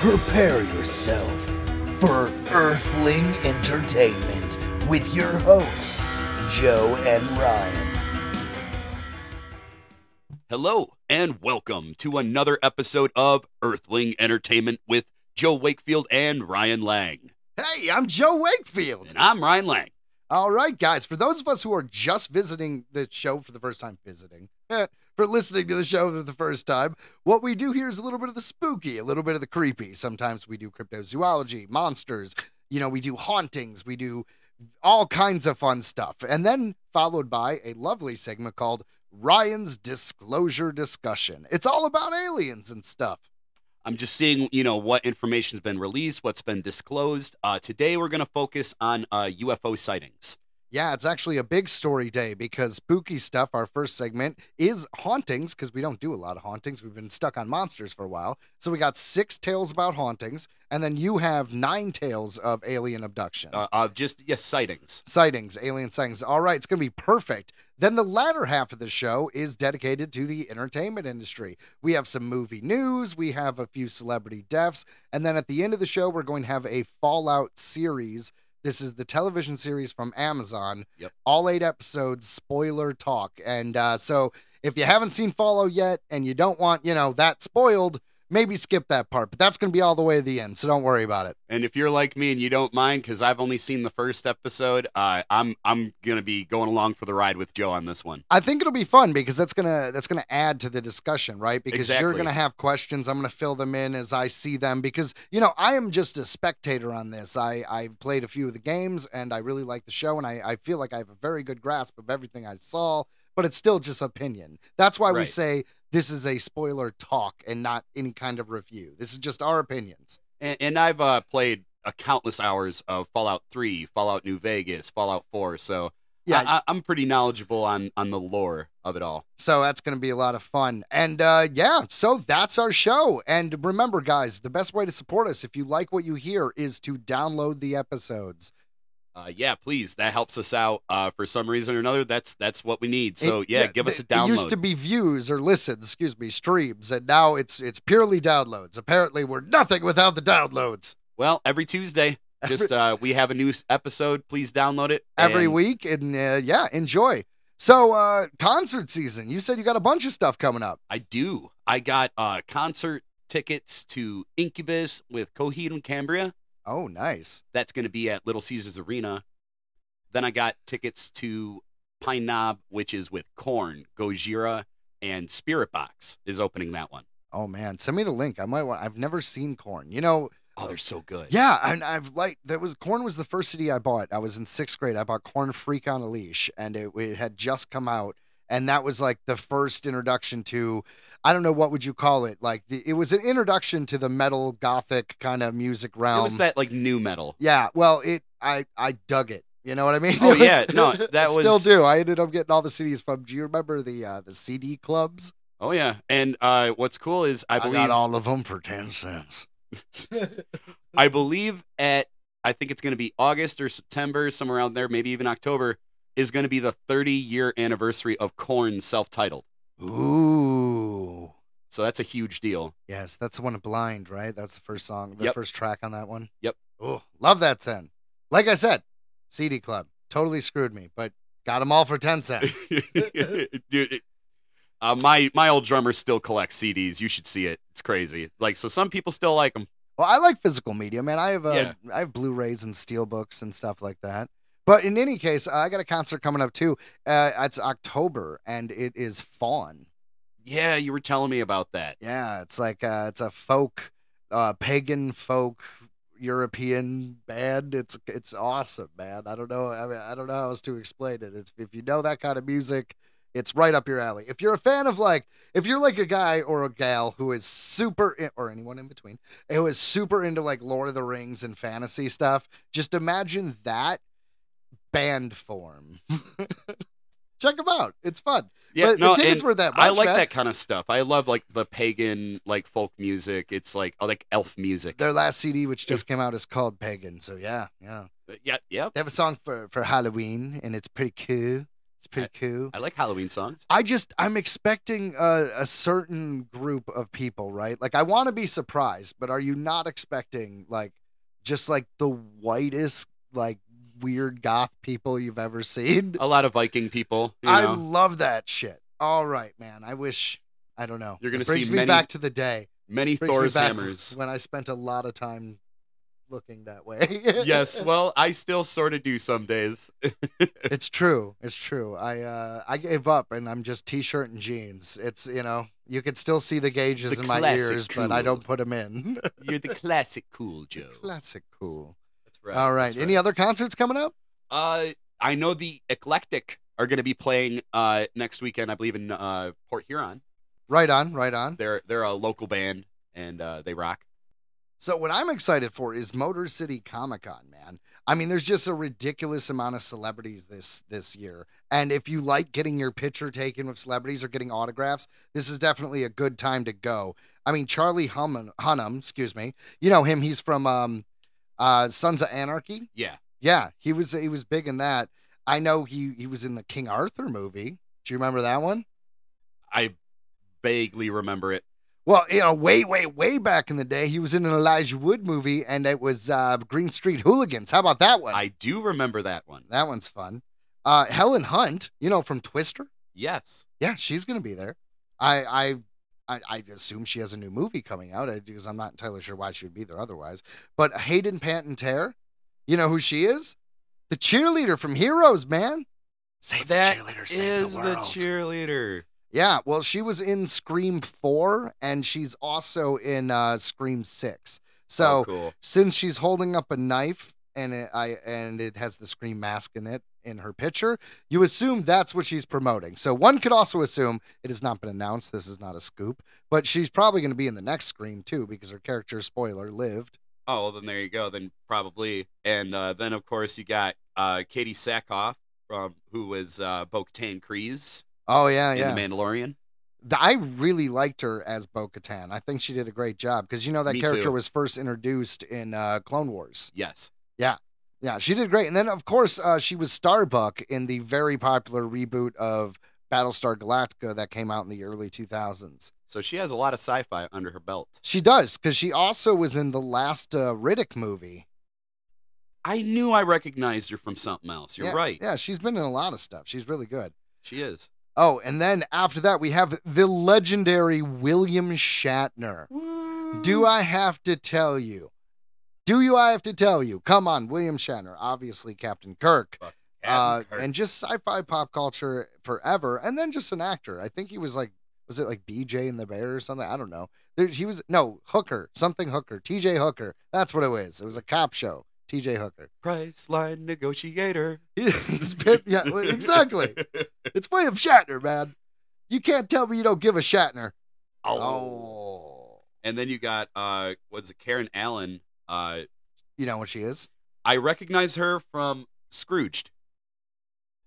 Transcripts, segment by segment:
Prepare yourself for Earthling Entertainment with your hosts, Joe and Ryan. Hello, and welcome to another episode of Earthling Entertainment with Joe Wakefield and Ryan Lang. Hey, I'm Joe Wakefield. And I'm Ryan Lang. All right, guys, for those of us who are just visiting the show for the first time, visiting, eh, for listening to the show for the first time, what we do here is a little bit of the spooky, a little bit of the creepy. Sometimes we do cryptozoology, monsters, you know, we do hauntings, we do all kinds of fun stuff. And then followed by a lovely segment called Ryan's Disclosure Discussion. It's all about aliens and stuff. I'm just seeing, you know, what information's been released, what's been disclosed. Uh, today, we're going to focus on uh, UFO sightings. Yeah, it's actually a big story day because spooky stuff, our first segment, is hauntings because we don't do a lot of hauntings. We've been stuck on monsters for a while. So we got six tales about hauntings, and then you have nine tales of alien abduction. Uh, of just, yes, sightings. sightings, alien sightings. All right, it's going to be perfect. Then the latter half of the show is dedicated to the entertainment industry. We have some movie news, we have a few celebrity deaths, and then at the end of the show, we're going to have a Fallout series. This is the television series from Amazon. Yep. All eight episodes, spoiler talk. And uh, so if you haven't seen Fallout yet and you don't want, you know, that spoiled, maybe skip that part. But that's going to be all the way to the end, so don't worry about it. And if you're like me and you don't mind, because I've only seen the first episode, uh, I'm I'm gonna be going along for the ride with Joe on this one. I think it'll be fun because that's gonna that's gonna add to the discussion, right? Because you're gonna have questions. I'm gonna fill them in as I see them because you know I am just a spectator on this. I I played a few of the games and I really like the show and I I feel like I have a very good grasp of everything I saw, but it's still just opinion. That's why we say this is a spoiler talk and not any kind of review. This is just our opinions. And, and I've uh, played a countless hours of Fallout 3, Fallout New Vegas, Fallout 4, so Yeah, I, I'm pretty knowledgeable on on the lore of it all. So that's going to be a lot of fun. And uh, yeah, so that's our show. And remember, guys, the best way to support us, if you like what you hear, is to download the episodes. Uh, yeah, please. That helps us out. Uh, for some reason or another, that's that's what we need. So It- yeah, give us a download. It used to be views or listens, excuse me, streams, and now it's it's purely downloads. Apparently, we're nothing without the downloads. well, every Tuesday, just uh, we have a new episode. Please download it Every and- week, and uh, yeah, enjoy. So, uh, concert season. You said you got a bunch of stuff coming up. I do. I got uh, concert tickets to Incubus with Coheed and Cambria. Oh, nice. That's going to be at Little Caesars Arena. Then I got tickets to Pine Knob, which is with Korn, Gojira, and Spiritbox is opening that one. Oh man, send me the link. I might want. I've never seen Korn. You know, Oh, they're so good. Yeah, and I've like that was Korn was the first CD I bought. I was in sixth grade. I bought Korn Freak on a Leash, and it, it had just come out, and that was like the first introduction to, I don't know what would you call it. Like the, it was an introduction to the metal gothic kind of music realm. It was that like new metal. Yeah, well, it I I dug it. You know what I mean? Oh, was- yeah, no, that still do. I ended up getting all the CDs from. Do you remember the uh, the CD clubs? Oh yeah, and uh, what's cool is I believe got all of them for ten cents. I believe at I think it's going to be August or September, somewhere around there, maybe even October, is going to be the 30 year anniversary of Korn self-titled. Ooh. So that's a huge deal. Yes, that's the one of Blind, right? That's the first song, the Yep. first track on that one. Yep. Oh, love that then. Like I said, CD Club totally screwed me, but got them all for 10 cents. Dude, uh, my my old drummer still collects CDs. You should see it. It's crazy. Like so, some people still like them. well, I like physical media, man. I have uh, Yeah. I have Blu-rays and steelbooks and stuff like that. But in any case, I got a concert coming up too. Uh, it's October, and it is Faun. Yeah, you were telling me about that. Yeah, it's like uh, it's a folk, uh, pagan folk European band. It's it's awesome, man. I don't know. I mean, I don't know how else to explain it. It's if you know that kind of music, it's right up your alley. If you're a fan of like, if you're like a guy or a gal who is super, in, or anyone in between, who is super into like Lord of the Rings and fantasy stuff, just imagine that band form. Check them out. It's fun. Yeah, but no, the tickets were that much. I like man. that kind of stuff. I love like the pagan like folk music. It's like I like elf music. Their last CD, which just came out, is called Pagan. So yeah, yeah. Uh, yeah, yeah. They have a song for for Halloween, and it's pretty cool. It's pretty cool. I like Halloween songs. I just I'm expecting a, a certain group of people, right? Like I want to be surprised, but are you not expecting like just like the whitest like weird goth people you've ever seen? A lot of Viking people. You I know? love that shit. All right, man. I wish I don't know. You're gonna it brings see me many- back to the day. Many Thor's hammers. when I spent a lot of time looking that way. yes, well, I still sort of do some days. it's true. It's true. I uh I gave up and I'm just t-shirt and jeans. It's you know you can still see the gauges The in my ears, but I don't put them in. You're the classic cool Joe. Classic cool. Right. All right. Any other concerts coming up? Uh, I know the Eclectic are going to be playing uh next weekend. I believe in uh Port Huron. Right on. Right on. They're they're a local band and uh, they rock. So what I'm excited for is Motor City Comic Con, man. I mean, there's just a ridiculous amount of celebrities this this year. And if you like getting your picture taken with celebrities or getting autographs, this is definitely a good time to go. I mean, Charlie Hunnam, Hunnam, excuse me. You know him, he's from um uh Sons of Anarchy. Yeah. Yeah, he was he was big in that. I know he he was in the King Arthur movie. Do you remember that one? I vaguely remember it. Well, you know, way, way, way back in the day, he was in an Elijah Wood movie, and it was uh, Green Street Hooligans. How about that one? I do remember that one. that one's fun. Uh, Helen Hunt, you know, from Twister. Yes. Yeah, she's gonna be there. I, I, I, I assume she has a new movie coming out because I'm not entirely sure why she would be there otherwise. But Hayden Panettiere, you know who she is? The cheerleader from Heroes, man. Save That the cheerleader, save is the the cheerleader. Yeah, well, she was in Scream 4 and she's also in uh, Scream 6. So, oh, cool. since she's holding up a knife and it, I and it has the Scream mask in it in her picture, you assume that's what she's promoting. So, one could also assume it has not been announced, this is not a scoop, but she's probably going to be in the next screen too because her character spoiler lived. Oh, well, then there you go. Then probably, and uh, then of course you got uh, Katee Sackhoff from who was uh, Bo-Katan Kryze Oh yeah, in yeah. The Mandalorian. I really liked her as Bo Katan. I think she did a great job because you know that Me character too. was first introduced in uh, Clone Wars. Yes. Yeah, she did great. And then, of course, uh, she was Starbuck in the very popular reboot of Battlestar Galactica that came out in the early 2000s. So she has a lot of sci-fi under her belt. She does, because she also was in the last uh, Riddick movie. I knew I recognized her from something else. You're yeah, right. Yeah, she's been in a lot of stuff. She's really good. She is. Oh, and then after that, we have the legendary William Shatner. Do I have to tell you? Do you I have to tell you? Come on, William Shatner, obviously Captain Kirk. uh, Kirk. and just sci-fi pop culture forever, and then just an actor. I think he was like, was it like BJ and the Bear or something? I don't know. There, he was no Hooker, something Hooker, T.J. Hooker. That's what it was. It was a cop show. T.J. Hooker. Priceline negotiator. Yeah, exactly. It's William Shatner, man. You can't tell me you don't give a Shatner. Oh. And then you got uh, what's it? Karen Allen. Uh, You know what she is? I recognize her from Scrooged.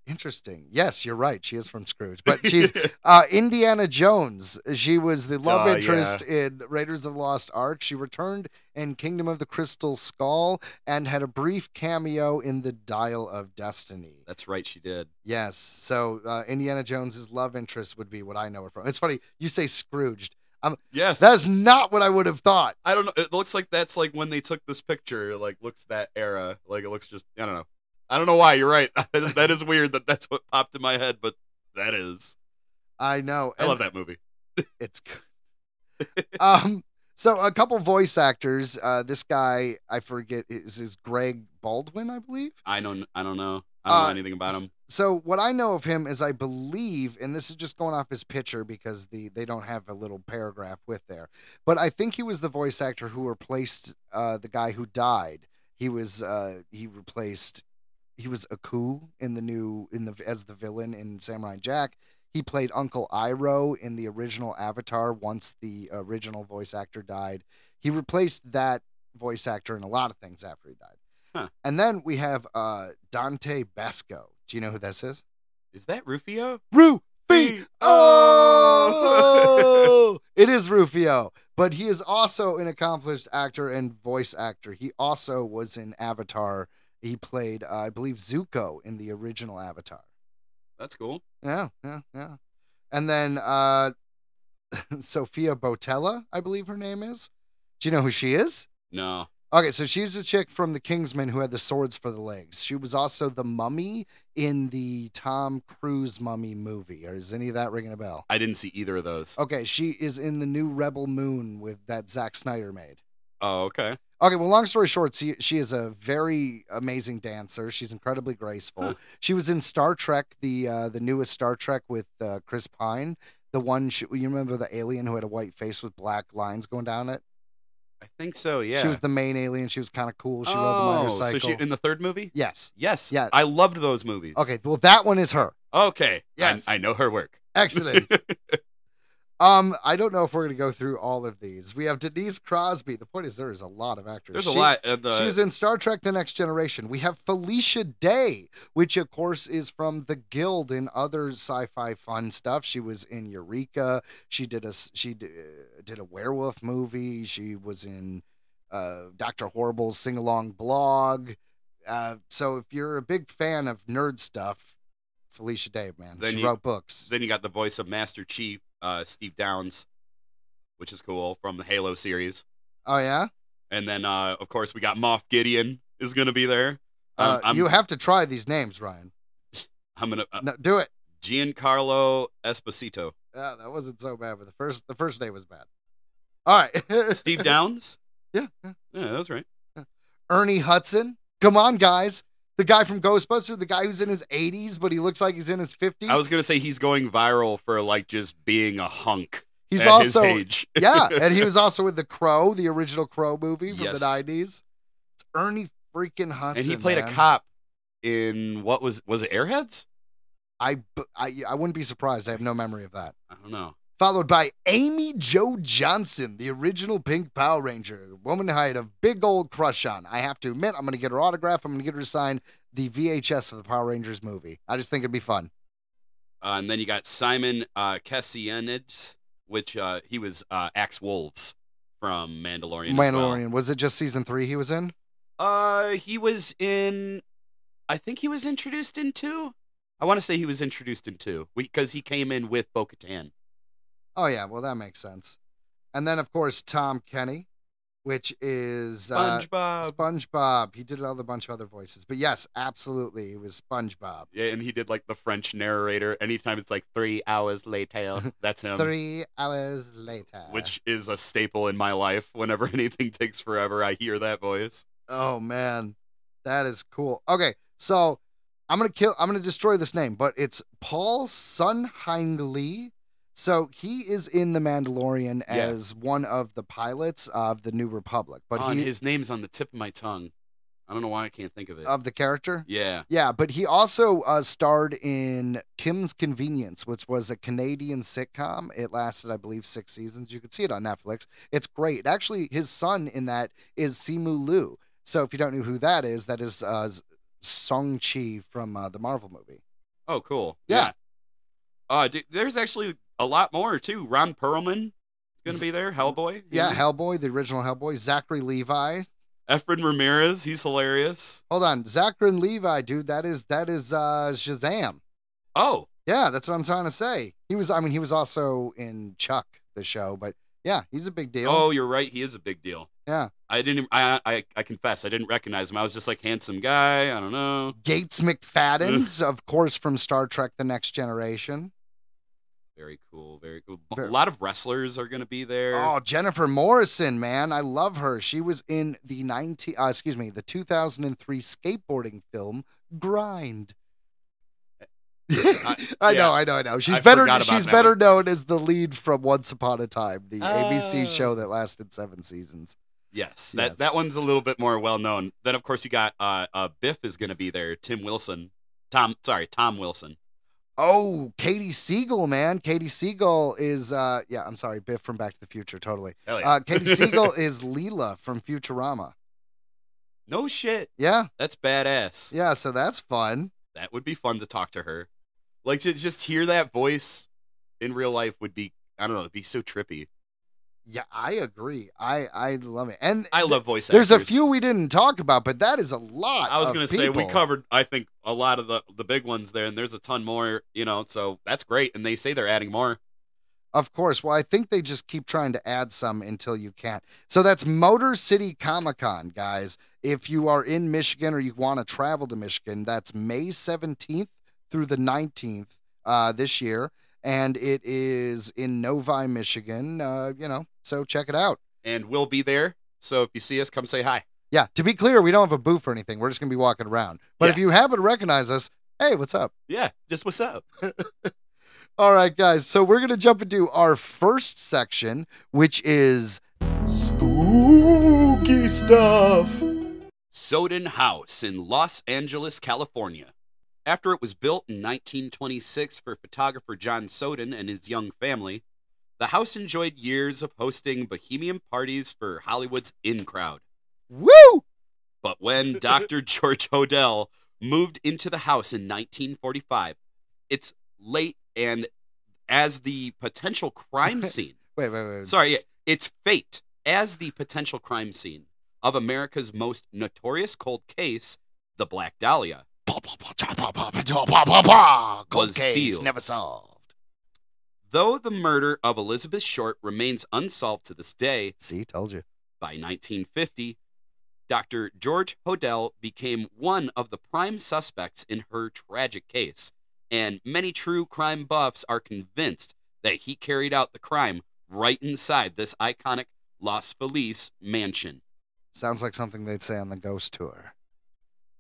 Interesting. Yes, you're right. She is from Scrooge, but she's uh, Indiana Jones. She was the love Duh, interest in Raiders of the Lost Ark. She returned in Kingdom of the Crystal Skull and had a brief cameo in The Dial of Destiny. That's right, she did. Yes. So uh, Indiana Jones's love interest would be what I know her from. It's funny you say Scrooged. Yes. That is not what I would have thought. I don't know. It looks like that's like when they took this picture. Like looks that era. Like it looks just. I don't know. I don't know why. You're right. that is weird that that's what popped in my head, but that is. I know. I love that movie. It's good. um. So a couple voice actors. Uh, this guy I forget is is Greg Baldwin, I believe. I don't. I don't know. I don't Uh, know anything about him. So what I know of him is I believe, and this is just going off his picture because the they don't have a little paragraph with there, but I think he was the voice actor who replaced uh, the guy who died. He was uh, he replaced he was Aku in the new in the as the villain in Samurai Jack. He played Uncle Iroh in the original Avatar once the original voice actor died. He replaced that voice actor in a lot of things after he died. Huh. And then we have uh, Dante Basco. Do you know who this is? Is that Rufio? Rufio. It is Rufio, but he is also an accomplished actor and voice actor. He also was in Avatar. He played, uh, I believe, Zuko in the original Avatar. That's cool. Yeah, yeah, yeah. And then uh Sofia Boutella, I believe her name is. Do you know who she is? No. Okay, so she's the chick from the Kingsman who had the swords for the legs. She was also the mummy in the Tom Cruise mummy movie. Or is any of that ringing a bell? I didn't see either of those. Okay, she is in the new Rebel Moon with that Zack Snyder made. Oh, okay. Okay, well, long story short, she, she is a very amazing dancer. She's incredibly graceful. Huh. She was in Star Trek, the uh, the newest Star Trek with uh, Chris Pine. The one she, you remember the alien who had a white face with black lines going down it. I think so. Yeah. She was the main alien. She was kind of cool. She rode the Oh, motorcycle. So she in the third movie? yes. Yes. Yeah. I loved those movies. Okay. Well, that one is her. Okay. I- Yes. I, know her work. Excellent. um, I don't know if we're gonna go through all of these. We have Denise Crosby. The point is, there is a lot of actors. There's a lot. Uh, the, She's in Star Trek: The Next Generation. We have Felicia Day, which of course is from the Guild and other sci-fi fun stuff. She was in Eureka. She did a she d- did a werewolf movie. She was in uh, Doctor Horrible's sing along blog. Uh, so if you're a big fan of nerd stuff, Felicia Day, man, Then she you- wrote books. then you got the voice of Master Chief, uh, Steve Downes, which is cool from the Halo series. Oh yeah, And then, uh, of course, we got Moff Gideon is going to be there. Um, uh, you have to try these names, Ryan. I'm gonna uh, No, do it. Giancarlo Esposito, Uh, that wasn't so bad, but the first the first name was bad. All right, Steve Downes. yeah, yeah. Yeah, that was right. Ernie Hudson. Come on, guys. The guy from Ghostbusters, the guy who's in his 80s, but he looks like he's in his 50s. I was gonna say he's going viral for like just being a hunk he's at also, his age. yeah, and he was also in The Crow, the original Crow movie from Yes. the 90s. It's Ernie freaking Hudson. and he played man. a cop in what was was it Airheads? I wouldn't be surprised. I have no memory of that. I don't know. Followed by Amy Jo Johnson, the original Pink Power Ranger, woman I had a big old crush on. I have to admit, I'm going to get her autograph. I'm going to get her to sign the VHS of the Power Rangers movie. I just think it'd be fun. Uh, and then you got Simon uh, Kassianides, which uh, he was uh, Axe Woves from Mandalorian. as well. Mandalorian. Was it just season three he was in? Uh, he was in. I think he was introduced in two. I want to say he was introduced in two because he came in with Bo Katan. Oh yeah, well that makes sense. And then of course Tom Kenny, which is uh, SpongeBob. SpongeBob. He did a bunch of other voices, but yes, absolutely, it was SpongeBob. yeah, and he did like the French narrator. Anytime it's like three hours later, that's him. Three hours later. Which is a staple in my life. Whenever anything takes forever, I hear that voice. oh man, that is cool. Okay, so I'm gonna kill. I'm gonna destroy this name, but it's Paul Sun-Hyung Lee. So he is in the Mandalorian Yeah. as one of the pilots of the New Republic, but on he his name's on the tip of my tongue. I don't know why I can't think of it. of the character. yeah. Yeah, but he also uh, starred in Kim's Convenience, which was a Canadian sitcom. It lasted, I believe, six seasons. You can see it on Netflix. It's great. Actually, his son in that is Simu Liu. So if you don't know who that is, that is uh, Shang-Chi from uh, the Marvel movie. Oh, cool. Yeah. Uh, dude, there's actually a lot more too. Ron Perlman is gonna be there. Hellboy. Yeah. Hellboy, the original Hellboy. Zachary Levi. Efren Ramirez. He's hilarious. Hold on, Zachary Levi, dude. That is that is uh, Shazam. Oh, Yeah, that's what I'm trying to say. He was. I mean, he was also in Chuck, the show, but yeah, he's a big deal. oh, you're right. He is a big deal. Yeah. I didn't. I, I I confess, I didn't recognize him. I was just like handsome guy. I don't know. Gates McFadden's, of course, from Star Trek: The Next Generation. Very cool. Very cool. Ver- A lot of wrestlers are gonna be there. Oh, Jennifer Morrison, man, I love her. She was in the 19, uh, excuse me, the 2003 skateboarding film Grind. I, I- know. I know, I know. She's I better. She's that better one. known as the lead from Once Upon a Time, the ABC Oh. show that lasted seven seasons. Yes, that Yes. that one's a little bit more well known. Then of course you got uh, uh Biff is gonna be there. Tim Wilson. Tom, sorry, Tom Wilson. Oh, Katey Sagal, man. Katey Sagal is, uh, yeah, I'm sorry, Biff from Back to the Future, totally. Hell yeah. Uh, Katey Sagal is Leela from Futurama. no shit. Yeah, That's badass. yeah, so that's fun. That would be fun to talk to her. Like to just hear that voice in real life would be I don't know, it'd be so trippy. Yeah, I agree. I I love it. And I love voice There's a few we didn't talk about, but that is a lot. I was gonna say we covered I think a lot of the the big ones there, and there's a ton more. You know, so that's great. And they say they're adding more. Of course. Well, I think they just keep trying to add some until you can't. So that's Motor City Comic Con, guys. If you are in Michigan or you want to travel to Michigan, that's May 17th through the 19th uh, this year. And it is in Novi, Michigan. Uh, you know, so check it out. And we'll be there. So if you see us, come say hi. Yeah, to be clear, we don't have a booth or anything. We're just going to be walking around. But if you happen to recognize us, hey, what's up? Yeah, just what's up? All right, guys. So we're going to jump into our first section, which is Spooky stuff. Sowden House in Los Angeles, California. After it was built in 1926 for photographer John Sowden and his young family, the house enjoyed years of hosting bohemian parties for Hollywood's in crowd. woo! But when Dr. George Hodel moved into the house in 1945, it's late and as the potential crime scene. Wait, wait, wait. Sorry, it's fate as the potential crime scene of America's most notorious cold case, the Black Dahlia. Cold Was case sealed. never solved. Though the murder of Elizabeth Short remains unsolved to this day, See, told you. by 1950, Dr. George Hodel became one of the prime suspects in her tragic case, and many true crime buffs are convinced that he carried out the crime right inside this iconic Los Feliz mansion. Sounds like something they'd say on the ghost tour.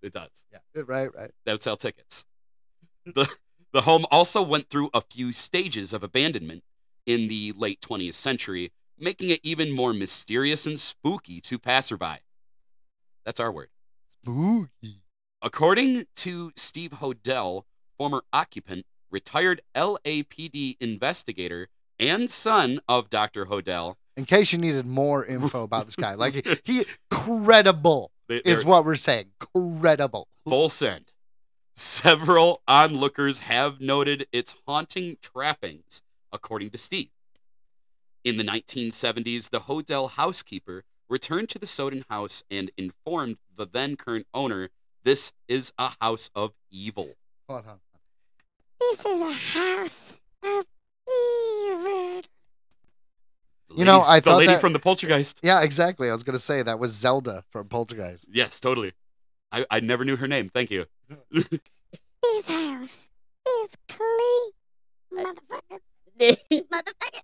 It does. Yeah, right, right. That would sell tickets. the The home also went through a few stages of abandonment in the late 20th century, making it even more mysterious and spooky to passerby. That's our word. Spooky. According to Steve Hodel, former occupant, retired LAPD investigator, and son of Dr. Hodel, In case you needed more info about this guy, like he credible they- is what we're saying. Credible. full send. Several onlookers have noted its haunting trappings, according to Steve. In the 1970s, the hotel housekeeper returned to the Sowden house and informed the then current owner this is a house of evil. Hold on. This is a house of evil. The You know, lady- I the thought lady that- from the Poltergeist. Yeah, exactly. I was gonna say that was Zelda from Poltergeist. Yes, totally. I, I never knew her name. Thank you. This house is clean. Motherfuckers. Motherfuckers.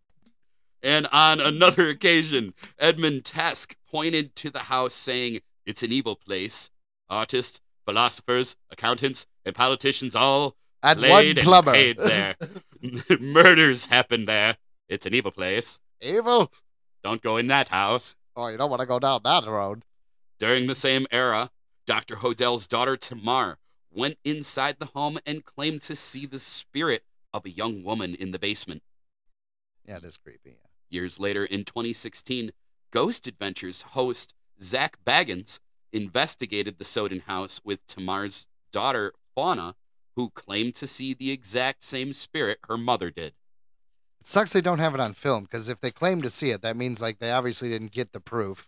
And on another occasion, Edmund Tesk pointed to the house, saying, It's an evil place. Artists, philosophers, accountants, and politicians all And played one and paid there. Murders happen there. It's an evil place. Evil. Don't go in that house. Oh, you don't want to go down that road. During the same era, Dr. Hodel's daughter Tamar went inside the home and claimed to see the spirit of a young woman in the basement. Yeah, it is creepy. Years later, in 2016, Ghost Adventures host Zak Bagans investigated the Sowden house with Tamar's daughter, Fauna, who claimed to see the exact same spirit her mother did. It sucks they don't have it on film because if they claim to see it, that means like they obviously didn't get the proof.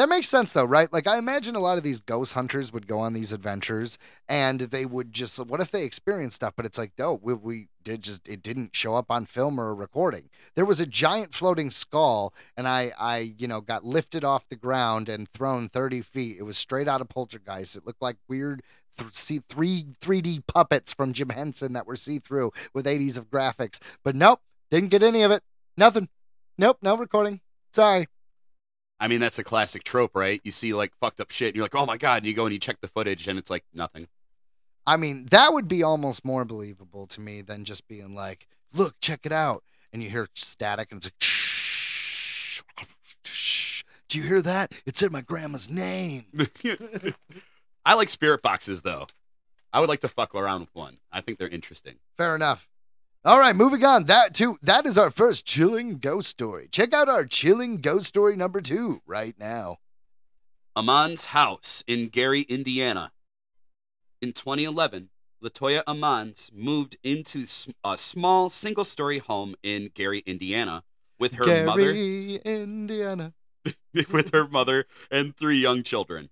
That makes sense though, right? Like I imagine a lot of these ghost hunters would go on these adventures and they would just what if they experienced stuff, but it's like, no, we, we did just it didn't show up on film or a recording. There was a giant floating skull and I I, you know, got lifted off the ground and thrown 30 feet. It was straight out of poltergeist. It looked like weird th- see three 3D puppets from Jim Henson that were see-through with 80s of graphics. But nope, didn't get any of it. Nothing. Nope, no recording. Sorry. I mean, that's a classic trope, right? You see like fucked up shit, and you're like, oh my god, and you go and you check the footage, and it's like nothing. I mean, that would be almost more believable to me than just being like, look, check it out. And you hear static and it's like, shh, shh. Do you hear that? It said my grandma's name. I like spirit boxes, though. I would like to fuck around with one. I think they're interesting. Fair enough. All right, moving on. That too. That is our first chilling ghost story. Check out our chilling ghost story number two right now. Amon's house in Gary, Indiana. In 2011, Latoya Ammons moved into a small single story home in Gary, Indiana, with her mother Gary, Indiana. with her mother and three young children.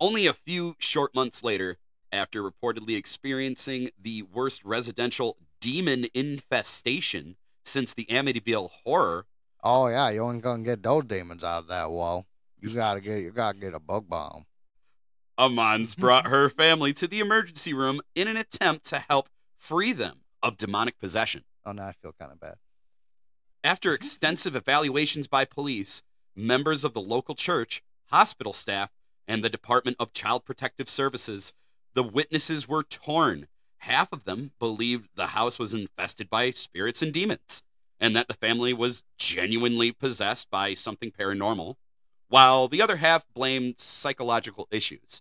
Only a few short months later, after reportedly experiencing the worst residential demon infestation since the Amityville horror, Oh yeah, you ain't gonna get those demons out of that wall. You mm. gotta get you gotta get a bug bomb. Ammons brought her family to the emergency room in an attempt to help free them of demonic possession. Oh now I feel kind of bad. After extensive evaluations by police, members of the local church, hospital staff, and the Department of Child Protective Services, the witnesses were torn. Half of them believed the house was infested by spirits and demons, and that the family was genuinely possessed by something paranormal, while the other half blamed psychological issues.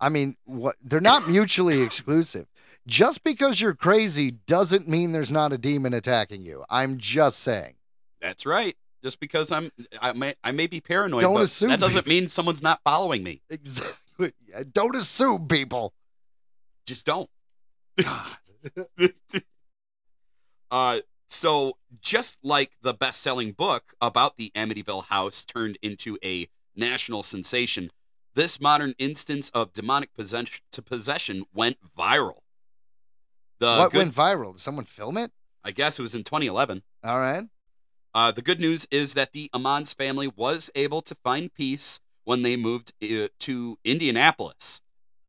I mean, what they're not mutually exclusive. Just because you're crazy doesn't mean there's not a demon attacking you. I'm just saying. That's right. Just because I'm, I may, I may be paranoid, Don't but assume that doesn't mean someone's not following me. Exactly. Don't assume people. Just don't. God. uh, so just like the best-selling book about the Amityville house turned into a national sensation, this modern instance of demonic possession to possession went viral. The what good, went viral? Did someone film it? I guess it was in 2011. All right. Uh, the good news is that the Ammons family was able to find peace when they moved uh, to Indianapolis.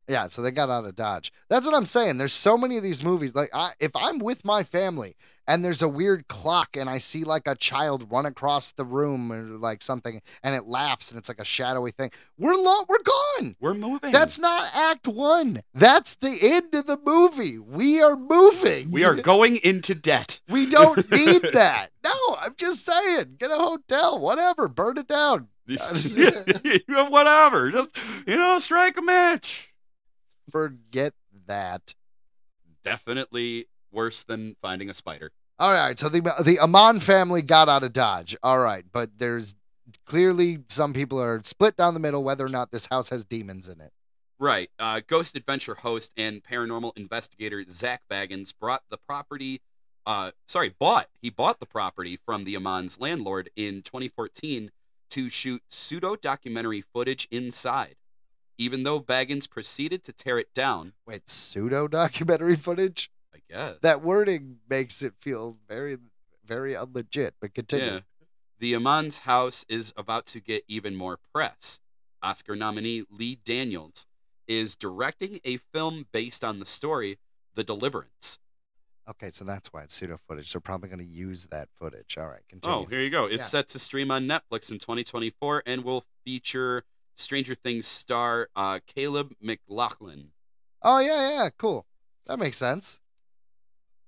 Yeah, so they got out of Dodge. That's what I'm saying. There's so many of these movies. Like, I, if I'm with my family and there's a weird clock and I see like a child run across the room or like something and it laughs and it's like a shadowy thing, we're lo- we're gone. We're moving. That's not Act One. That's the end of the movie. We are moving. we are going into debt. We don't need that. No, I'm just saying. Get a hotel, whatever. Burn it down. Whatever. Just you know, strike a match. Forget that. Definitely worse than finding a spider. All right, so the the Amon family got out of Dodge. All right, but there's clearly some people are split down the middle whether or not this house has demons in it. Right. Uh, Ghost Adventure host and paranormal investigator Zak Bagans brought the property. Uh, sorry, bought. He bought the property from the Amon's landlord in 2014 to shoot pseudo documentary footage inside. Even though Bagans proceeded to tear it down, Wait, pseudo documentary footage? I guess. That wording makes it feel very, very unlegit. But continue. Yeah. The Amon's house is about to get even more press. Oscar nominee Lee Daniels is directing a film based on the story The Deliverance. Okay, so that's why it's pseudo footage. They're probably going to use that footage. All right, oh, continue. Oh, here you go. It's Yeah. set to stream on Netflix in 2024 and will feature Stranger Things star uh, Caleb McLaughlin. Oh yeah, yeah, cool. That makes sense.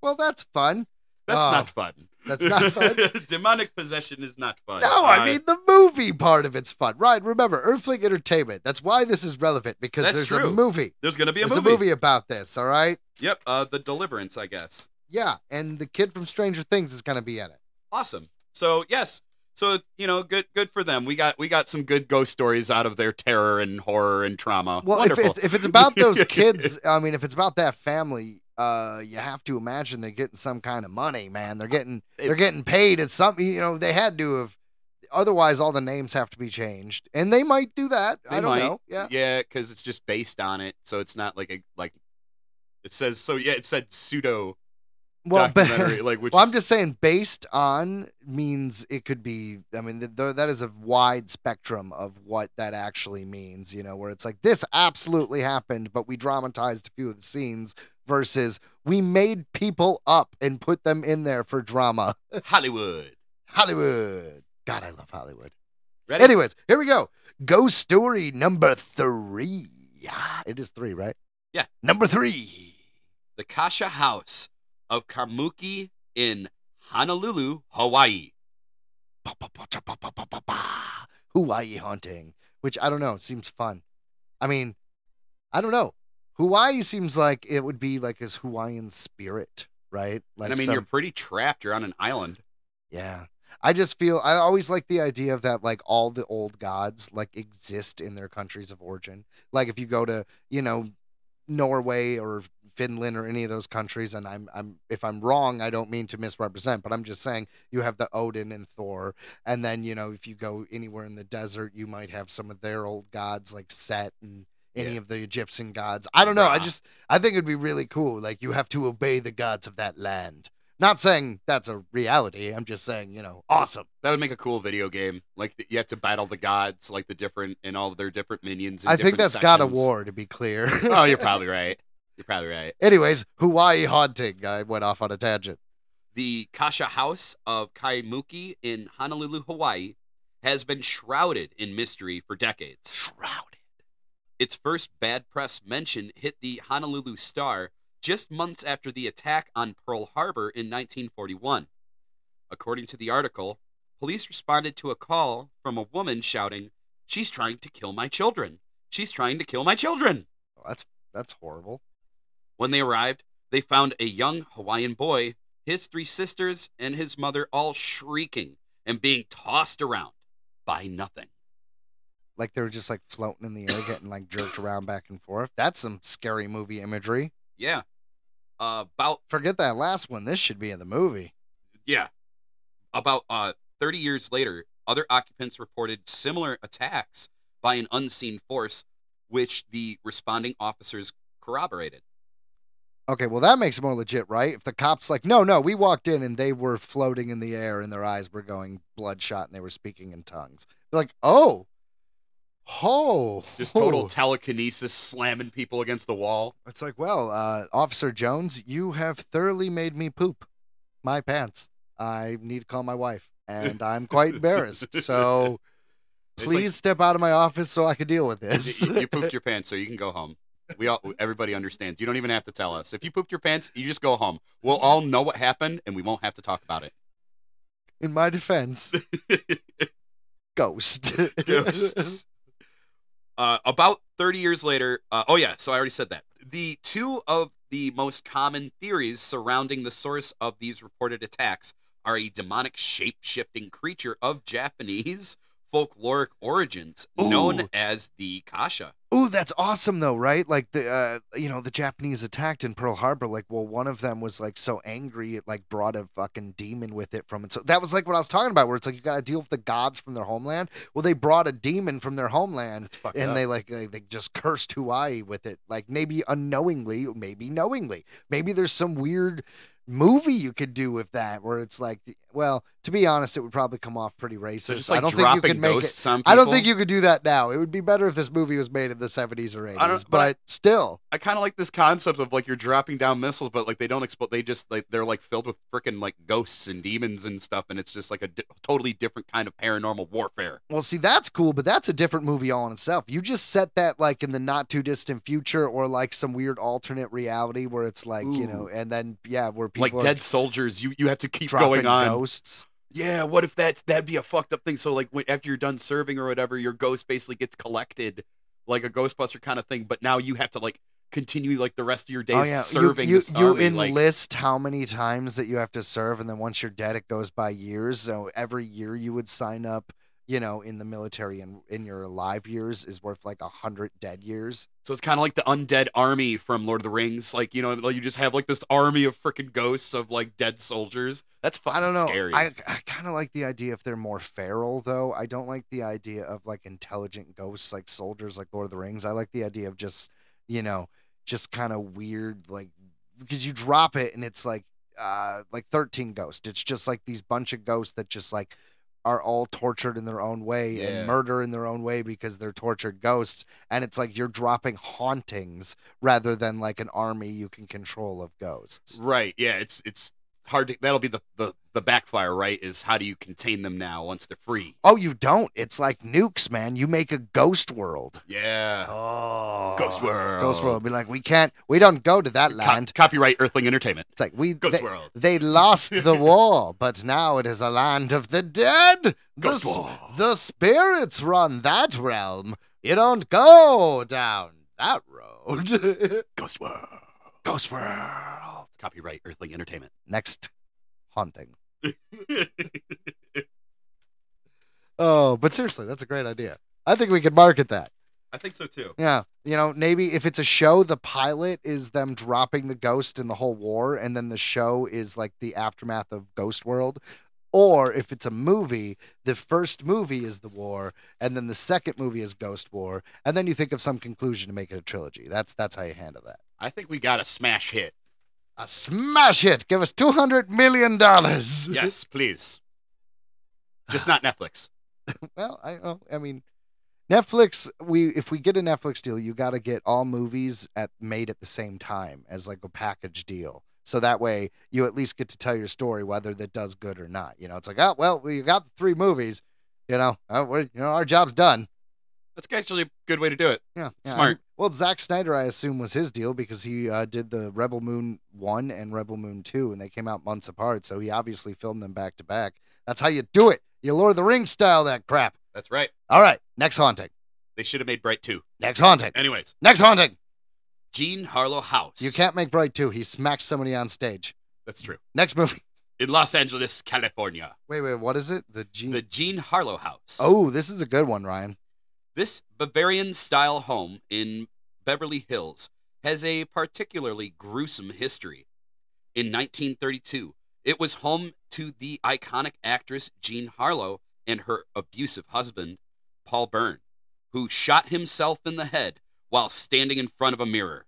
Well, that's fun. That's Oh, not fun. that's not fun? Demonic possession is not fun. No, I Uh, mean the movie part of it's fun. Right, remember, Earthling Entertainment. That's why this is relevant because there's true. a movie. there's gonna be a There's movie. a movie about this, all right? Yep, uh, The Deliverance, I guess. Yeah, and the kid from Stranger Things is going to be in it. awesome. So yes, so you know, good good for them. We got we got some good ghost stories out of their terror and horror and trauma. Well, if it's if it's about those kids, I mean, if it's about that family, uh, you have to imagine they're getting some kind of money, man. They're getting they're getting paid at some, you know, they had to have. Otherwise, all the names have to be changed, and they might do that. They I don't might. know. Yeah. yeah, because it's just based on it, so it's not like a like. It says so. Yeah, it said pseudo Well, but- like which. Well, I'm just saying, based on means it could be. I mean, th- th- that is a wide spectrum of what that actually means. You know, where it's like this absolutely happened, but we dramatized a few of the scenes. Versus, we made people up and put them in there for drama. Hollywood. Hollywood. God, I love Hollywood. Ready? Anyways, here we go. Ghost story number three. Yeah, it is three, right? Yeah. Number three. the Kasha House of Kamuki in Honolulu, Hawaii. Hawaii haunting, which I don't know, seems fun. I mean, I don't know. Hawaii seems like it would be like his Hawaiian spirit, right? Like and I mean, some- you're pretty trapped. You're on an island. yeah. I just feel I always like the idea of that like all the old gods like exist in their countries of origin. Like if you go to, you know, Norway or Finland or any of those countries, and I'm I'm if I'm wrong, I don't mean to misrepresent, but I'm just saying you have the Odin and Thor, and then you know if you go anywhere in the desert, you might have some of their old gods like Set and any Yeah. of the Egyptian gods. I don't know. I just I think it'd be really cool. Like you have to obey the gods of that land. Not saying that's a reality. I'm just saying, you know, awesome. That would make a cool video game. Like you have to battle the gods, like the different and all of their different minions. in I think that's God of. War, to be clear. oh, you're probably right. You're probably right. Anyways, Hawaii haunting. I went off on a tangent. The Kasha House of Kaimuki in Honolulu, Hawaii, has been shrouded in mystery for decades. Shrouded. Its first bad press mention hit the Honolulu Star just months after the attack on Pearl Harbor in 1941. According to the article, police responded to a call from a woman shouting, She's trying to kill my children. She's trying to kill my children. Oh, that's that's horrible. When they arrived, they found a young Hawaiian boy, his three sisters, and his mother all shrieking and being tossed around by nothing. Like they were just like floating in the air, getting like jerked around back and forth. That's some scary movie imagery. Yeah. Uh, about Forget that last one. This should be in the movie. Yeah. About uh, 30 years later, other occupants reported similar attacks by an unseen force, which the responding officers corroborated. Okay, well that makes it more legit, right? If the cops like, no, no, we walked in and they were floating in the air and their eyes were going bloodshot and they were speaking in tongues. They're like, oh, oh, Just total oh. telekinesis slamming people against the wall. It's like, well, uh, Officer Jones, you have thoroughly made me poop my pants. I need to call my wife, and I'm quite embarrassed. So please like- step out of my office so I can deal with this. you, you pooped your pants, so you can go home. We all, everybody understands. You don't even have to tell us. If you pooped your pants, you just go home. We'll all know what happened, and we won't have to talk about it. In my defense, ghost. Ghosts. uh, about 30 years later, uh, oh yeah, so I already said that. The two of the most common theories surrounding the source of these reported attacks are a demonic shape shifting creature of Japanese folkloric origins known as the Kasha. Ooh, that's awesome though, right? Like the uh you know, the Japanese attacked in Pearl Harbor, like well one of them was like so angry it like brought a fucking demon with it from it. So that was like what I was talking about, where it's like you gotta deal with the gods from their homeland. Well they brought a demon from their homeland and up. they like they, they just cursed Hawaii with it. Like maybe unknowingly, maybe knowingly. Maybe there's some weird movie you could do with that where it's like well, to be honest, it would probably come off pretty racist. So like I don't think you could make it I don't think you could do that now. It would be better if this movie was made in the 70s or 80s. But, but still, I kind of like this concept of like you're dropping down missiles, but like they don't explode. They just like they're like filled with freaking like ghosts and demons and stuff, and it's just like a di- totally different kind of paranormal warfare. well, see, that's cool, but that's a different movie all in itself. You just set that like in the not too distant future or like some weird alternate reality where it's like, you know, and then, yeah, where people like dead soldiers, you you have to keep going on. ghosts. Yeah, what if that's that'd be a fucked up thing? So like when, after you're done serving or whatever, your ghost basically gets collected, like a Ghostbuster kind of thing. But now you have to like continue like the rest of your oh, days Oh, yeah. serving. you, you, you army, like- enlist how many times that you have to serve, and then once you're dead, it goes by years. So every year you would sign up, you know, in the military and in your alive years is worth like a hundred dead years. So it's kind of like the undead army from Lord of the Rings. Like you know, like you just have like this army of freaking ghosts of like dead soldiers. That's I don't know. scary. I, I kind of like the idea if they're more feral, though. I don't like the idea of like intelligent ghosts like soldiers like Lord of the Rings. I like the idea of just, you know, just kind of weird, like, because you drop it and it's like, uh, like 13 ghosts. It's just like these bunch of ghosts that just like are all tortured in their own way Yeah. and murder in their own way because they're tortured ghosts. And it's like you're dropping hauntings rather than like an army you can control of ghosts. Right. Yeah. It's it's hard to. That'll be the the the backfire. Right. Is how do you contain them now once they're free? Oh, you don't. It's like nukes, man. You make a ghost world. Yeah. Oh, Ghost World. Ghost world. Be like, we can't. We don't go to that Co- land. copyright Earthling Entertainment. It's like we. Ghost they, World. they lost the war, but now it is a land of the dead. Ghost s- World. the spirits run that realm. You don't go down that road. Ghost World. Ghost world. Copyright Earthling Entertainment. Next, haunting. Oh, but seriously, that's a great idea. I think we could market that. I think so too. Yeah, you know, maybe if it's a show, the pilot is them dropping the ghost in the whole war, and then the show is like the aftermath of Ghost World. Or if it's a movie, the first movie is the war, and then the second movie is Ghost War, and then you think of some conclusion to make it a trilogy. That's that's how you handle that. I think we got a smash hit. Smash hit! Give us two hundred million dollars. Yes, please. Just not Netflix. well, I oh, I mean, Netflix. We if we get a Netflix deal, you got to get all movies at made at the same time as like a package deal. So that way you at least get to tell your story whether that does good or not. You know, it's like oh well, you got the three movies. You know, oh, we're, you know our job's done. That's actually a good way to do it. Yeah, yeah, Smart. Well, Zack Snyder, I assume, was his deal because he uh, did the Rebel Moon one and Rebel Moon two, and they came out months apart. So he obviously filmed them back to back. That's how you do it. You Lord of the Rings style that crap. That's right. All right, next haunting. They should have made Bright 2. Next haunting. Anyways, Next haunting. Jean Harlow House. You can't make Bright two. He smacked somebody on stage. That's true. Next movie. In Los Angeles, California. Wait, wait. What is it? The Jean The Jean Harlow House. oh, this is a good one, Ryan. This Bavarian style home in Beverly Hills has a particularly gruesome history. In 1932, it was home to the iconic actress Jean Harlow and her abusive husband, Paul Bern, who shot himself in the head while standing in front of a mirror.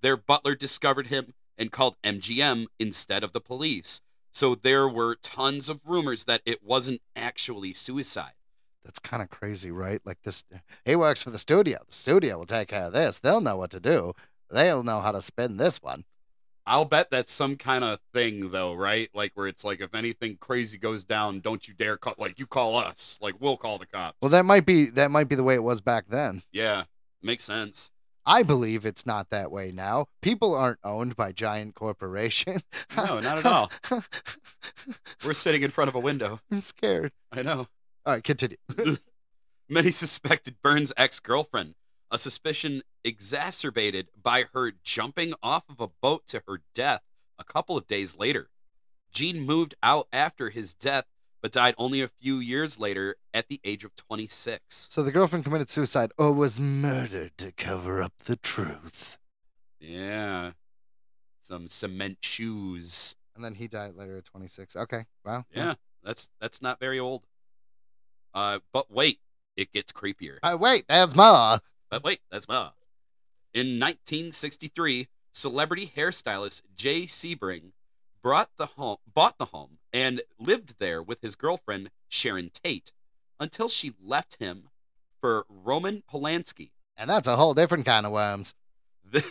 Their butler discovered him and called MGM instead of the police. So there were tons of rumors that it wasn't actually suicide. That's kind of crazy, right? Like this. He works for the studio. The studio will take care of this. They'll know what to do. They'll know how to spin this one. I'll bet that's some kind of thing though, right? Like where it's like if anything crazy goes down, don't you dare call like you call us. Like we'll call the cops. Well, that might be that might be the way it was back then. Yeah. Makes sense. I believe it's not that way now. People aren't owned by giant corporations. No, not at all. We're sitting in front of a window. I'm scared. I know. All right, continue. Many suspected Bern's ex girlfriend, a suspicion exacerbated by her jumping off of a boat to her death a couple of days later. Jean moved out after his death, but died only a few years later at the age of 26. So the girlfriend committed suicide or was murdered to cover up the truth. Yeah. Some cement shoes. And then he died later at 26. Okay. Wow. Yeah, that's that's not very old. Uh, but wait, it gets creepier. Uh, wait, that's more. But wait, that's more. In 1963, celebrity hairstylist Jay Sebring brought the home, bought the home and lived there with his girlfriend Sharon Tate until she left him for Roman Polanski. And that's a whole different kind of worms.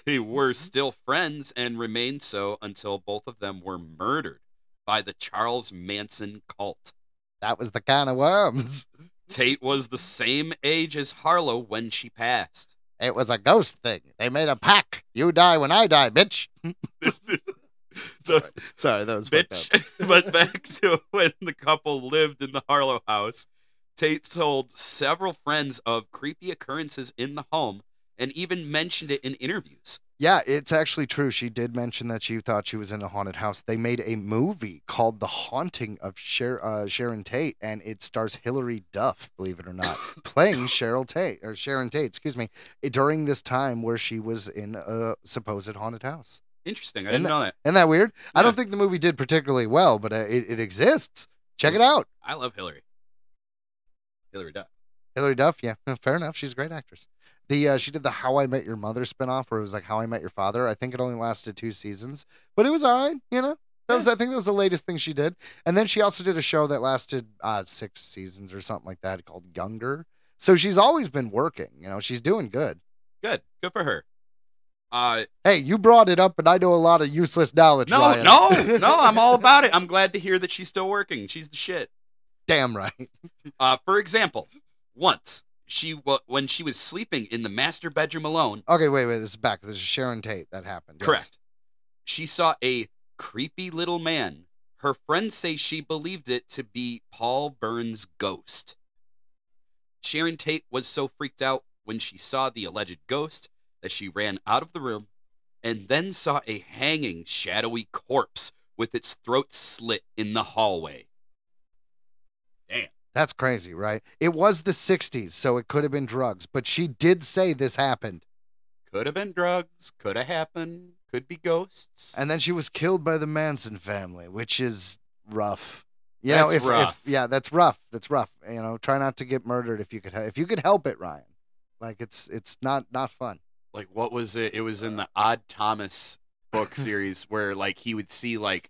They were still friends and remained so until both of them were murdered by the Charles Manson cult. That was the kind of worms. Tate was the same age as Harlow when she passed. It was a ghost thing. They made a pact. You die when I die, bitch. so, Sorry, that was bitch. but back to when the couple lived in the Harlow house. Tate told several friends of creepy occurrences in the home and even mentioned it in interviews. Yeah, it's actually true. She did mention that she thought she was in a haunted house. They made a movie called The Haunting of Sher- uh, Sharon Tate, and it stars Hilary Duff, believe it or not, playing Cheryl Tate or Sharon Tate, excuse me, eh, during this time where she was in a supposed haunted house. Interesting. I didn't know that. Isn't that weird? I don't think the movie did particularly well, but uh, it, it exists. Check it out. I love Hilary. Hilary Duff. Hilary Duff, yeah, fair enough. She's a great actress. The uh, she did the How I Met Your Mother spinoff, where it was like How I Met Your Father. I think it only lasted two seasons, but it was all right. You know, that was I think that was the latest thing she did. And then she also did a show that lasted uh, six seasons or something like that called Younger. So she's always been working. You know, she's doing good. Good. Good for her. Uh, Hey, you brought it up, and I know a lot of useless knowledge. no, Ryan. no, no. I'm all about it. I'm glad to hear that she's still working. She's the shit. damn right. Uh, for example, once she when she was sleeping in the master bedroom alone. Okay, wait, wait. This is back. This is Sharon Tate that happened. yes. Correct. She saw a creepy little man. Her friends say she believed it to be Paul Bern's ghost. Sharon Tate was so freaked out when she saw the alleged ghost that she ran out of the room and then saw a hanging, shadowy corpse with its throat slit in the hallway. That's crazy, right? It was the 60s, so it could have been drugs, but she did say this happened. Could have been drugs. Could have happened. Could be ghosts. And then she was killed by the Manson family, which is rough. You know, That's if, rough. if yeah, that's rough. That's rough. You know, try not to get murdered if you could. If you could help it, Ryan. Like it's it's not not fun. like what was it? It was in the Odd Thomas book series where like he would see like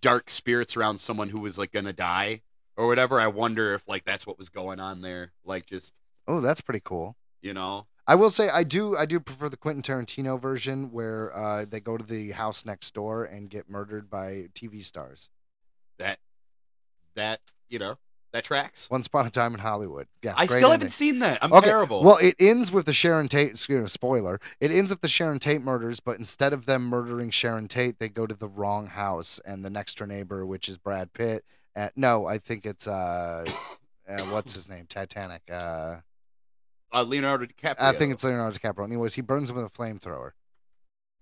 dark spirits around someone who was like gonna die or whatever. I wonder if like that's what was going on there. Like just Oh, that's pretty cool. you know. I will say I do I do prefer the Quentin Tarantino version where uh, they go to the house next door and get murdered by TV stars. that that you know that tracks. Once upon a time in Hollywood. Yeah, I great still ending. haven't seen that. I'm Okay, terrible. Well, it ends with the Sharon Tate. Excuse me, spoiler. It ends with the Sharon Tate murders, but instead of them murdering Sharon Tate, they go to the wrong house, and the next door neighbor, which is Brad Pitt. Uh, no, I think it's uh, uh, what's his name? Titanic. Uh, uh, Leonardo DiCaprio. I think it's Leonardo DiCaprio. Anyways, he burns him with a flamethrower,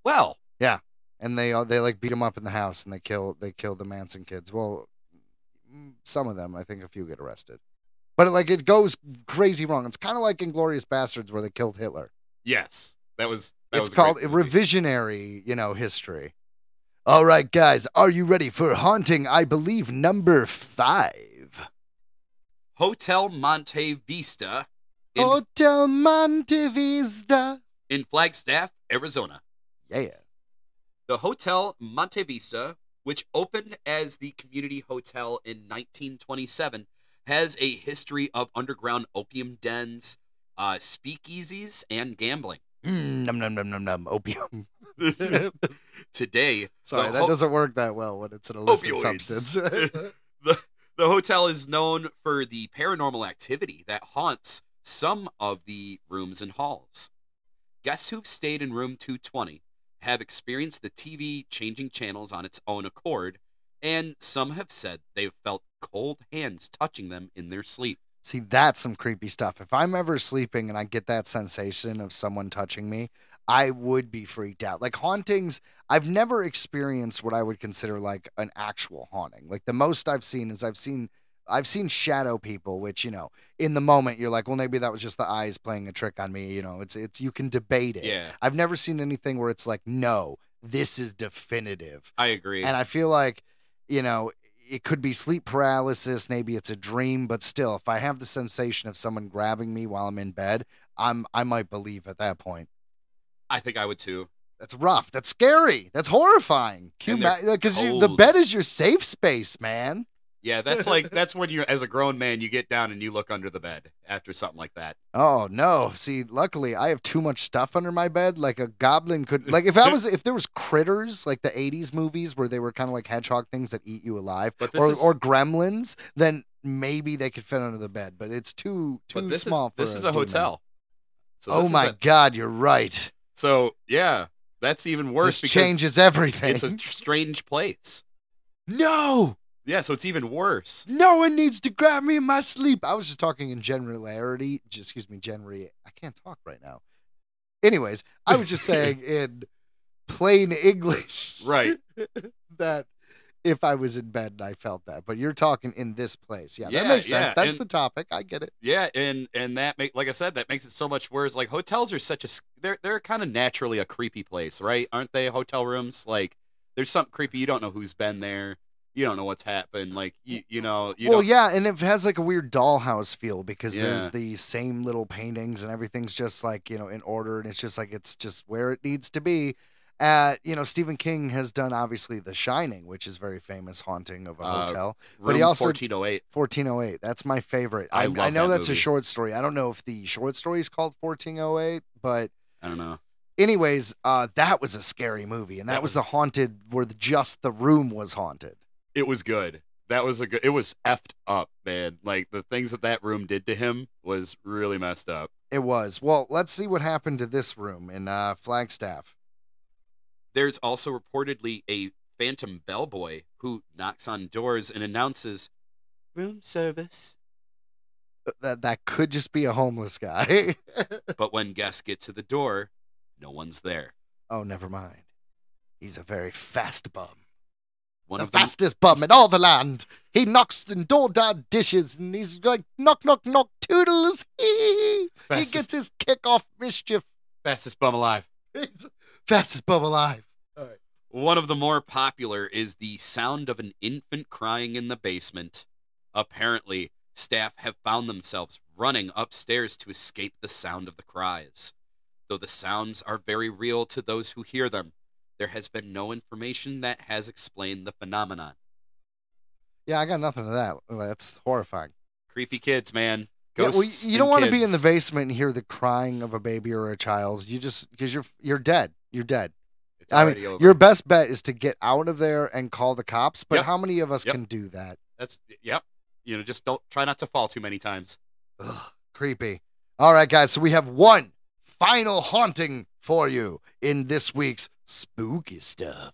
well. Yeah, and they uh, they like beat him up in the house, and they kill they kill the Manson kids. Well, mm, some of them, I think, a few get arrested. But it, like it goes crazy wrong. It's kind of like Inglourious Basterds where they killed Hitler. Yes, that was. That it's was called revisionary, you know, history. All right, guys, are you ready for haunting? I believe number five. Hotel Monte Vista in, Hotel Monte Vista. in Flagstaff, Arizona. Yeah. The Hotel Monte Vista, which opened as the community hotel in 1927, has a history of underground opium dens, uh, speakeasies, and gambling. Mm, num num num num num. Opium. Today, Sorry, that ho- doesn't work that well when it's an illicit Opioids. substance. the, the hotel is known for the paranormal activity that haunts some of the rooms and halls. Guests who've stayed in room 220 have experienced the TV changing channels on its own accord, and some have said they've felt cold hands touching them in their sleep. See, that's some creepy stuff. If I'm ever sleeping and I get that sensation of someone touching me, I would be freaked out. Like hauntings, I've never experienced what I would consider like an actual haunting. Like the most I've seen is I've seen I've seen shadow people, which you know, in the moment you're like, well, maybe that was just the eyes playing a trick on me. You know, it's it's you can debate it. Yeah, I've never seen anything where it's like, no, this is definitive. I agree. And I feel like, you know, it could be sleep paralysis, maybe it's a dream, but still, if I have the sensation of someone grabbing me while I'm in bed, I'm I might believe at that point. I think I would too. That's rough. That's scary. That's horrifying. Because uh, the bed is your safe space, man. Yeah, that's like that's when you're as a grown man you get down and you look under the bed after something like that. Oh no! See, luckily I have too much stuff under my bed. Like a goblin could, like if I was, if there was critters like the '80s movies where they were kind of like hedgehog things that eat you alive, But or is- or gremlins, then maybe they could fit under the bed. But it's too too But this small is for this is a hotel. So oh my a- god, you're right. So yeah, that's even worse This changes everything. it's a strange place. no, Yeah, so it's even worse. no one needs to grab me in my sleep. I was just talking in generality. j- Excuse me, generally. I can't talk right now. Anyways, I was just saying in plain English. Right. that if I was in bed and I felt that. But you're talking in this place. Yeah, Yeah, that makes sense. yeah, That's and- the topic. I get it. Yeah, and and that make like I said, that makes it so much worse. Like hotels are such a they're they're kind of naturally a creepy place, right? Aren't they? Hotel rooms like there's something creepy. You don't know who's been there. You don't know what's happened. Like you you know you well, yeah, and it has like a weird dollhouse feel because there's the same little paintings and everything's just like, you know, in order and it's just like it's just where it needs to be. Uh, you know, Stephen King has done obviously The Shining, which is very famous haunting of a Uh, hotel. but he also- 1408. 1408. That's my favorite. I I, I know that that's a short story. I don't know if the short story is called 1408, but I don't know. anyways, uh, that was a scary movie, and that, That was was- the haunted where the, just the room was haunted. It was good. That was a good. It was effed up, man. Like the things that that room did to him was really messed up. It was. Well, let's see what happened to this room in uh, Flagstaff. There's also reportedly a phantom bellboy who knocks on doors and announces room service. That that could just be a homeless guy. But when guests get to the door, no one's there. oh, never mind. He's a very fast bum. One the of the fastest bum in all the land. He knocks and door down dishes, and he's like knock knock knock toodles. he Fastest- gets his kick off mischief. fastest bum alive. He's fastest bum alive. All right. One of the more popular is the sound of an infant crying in the basement. Apparently, staff have found themselves running upstairs to escape the sound of the cries. Though the sounds are very real to those who hear them, there has been no information that has explained the phenomenon. Yeah, I got nothing to that. That's horrifying. Creepy kids, man. Yeah, well, you don't want to be in the basement and hear the crying of a baby or a child. You just because you're you're dead. You're dead. It's I mean, over. Your best bet is to get out of there and call the cops. But Yep. how many of us Yep. can do that? That's yep. You know, just don't try not to fall too many times. Ugh, creepy. All right, guys. So we have one final haunting for you in this week's spooky stuff.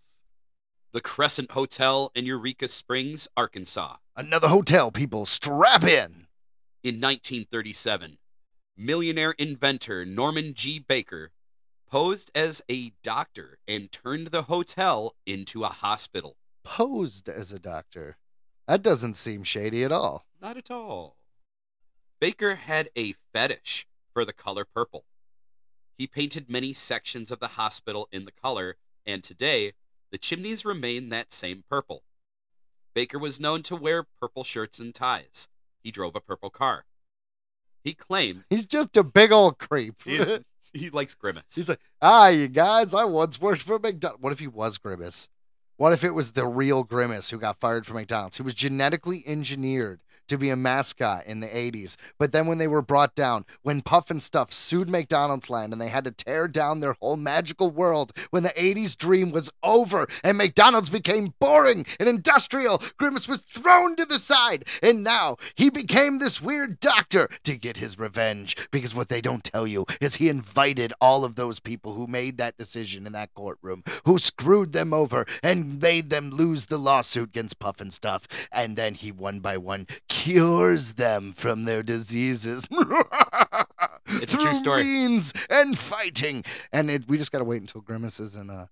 The Crescent Hotel in Eureka Springs, Arkansas. Another hotel, people. Strap in. In 1937, millionaire inventor Norman G. Baker posed as a doctor and turned the hotel into a hospital. Posed as a doctor. That doesn't seem shady at all. Not at all. Baker had a fetish for the color purple. He painted many sections of the hospital in the color, and today, the chimneys remain that same purple. Baker was known to wear purple shirts and ties. He drove a purple car. He claimed He's just a big old creep. he likes grimace. He's like, ah, you guys, I once worked for McDonald's. What if he was Grimace? What if it was the real Grimace who got fired from McDonald's? He was genetically engineered to be a mascot in the 80s. But then when they were brought down, when Pufnstuf sued McDonald's land and they had to tear down their whole magical world, when the 80s dream was over and McDonald's became boring and industrial, Grimace was thrown to the side. And now he became this weird doctor to get his revenge. Because what they don't tell you is he invited all of those people who made that decision in that courtroom, who screwed them over and made them lose the lawsuit against Pufnstuf. And then he one by one cures them from their diseases. It's a true story. means and fighting. And it, we just got to wait until Grimace is in a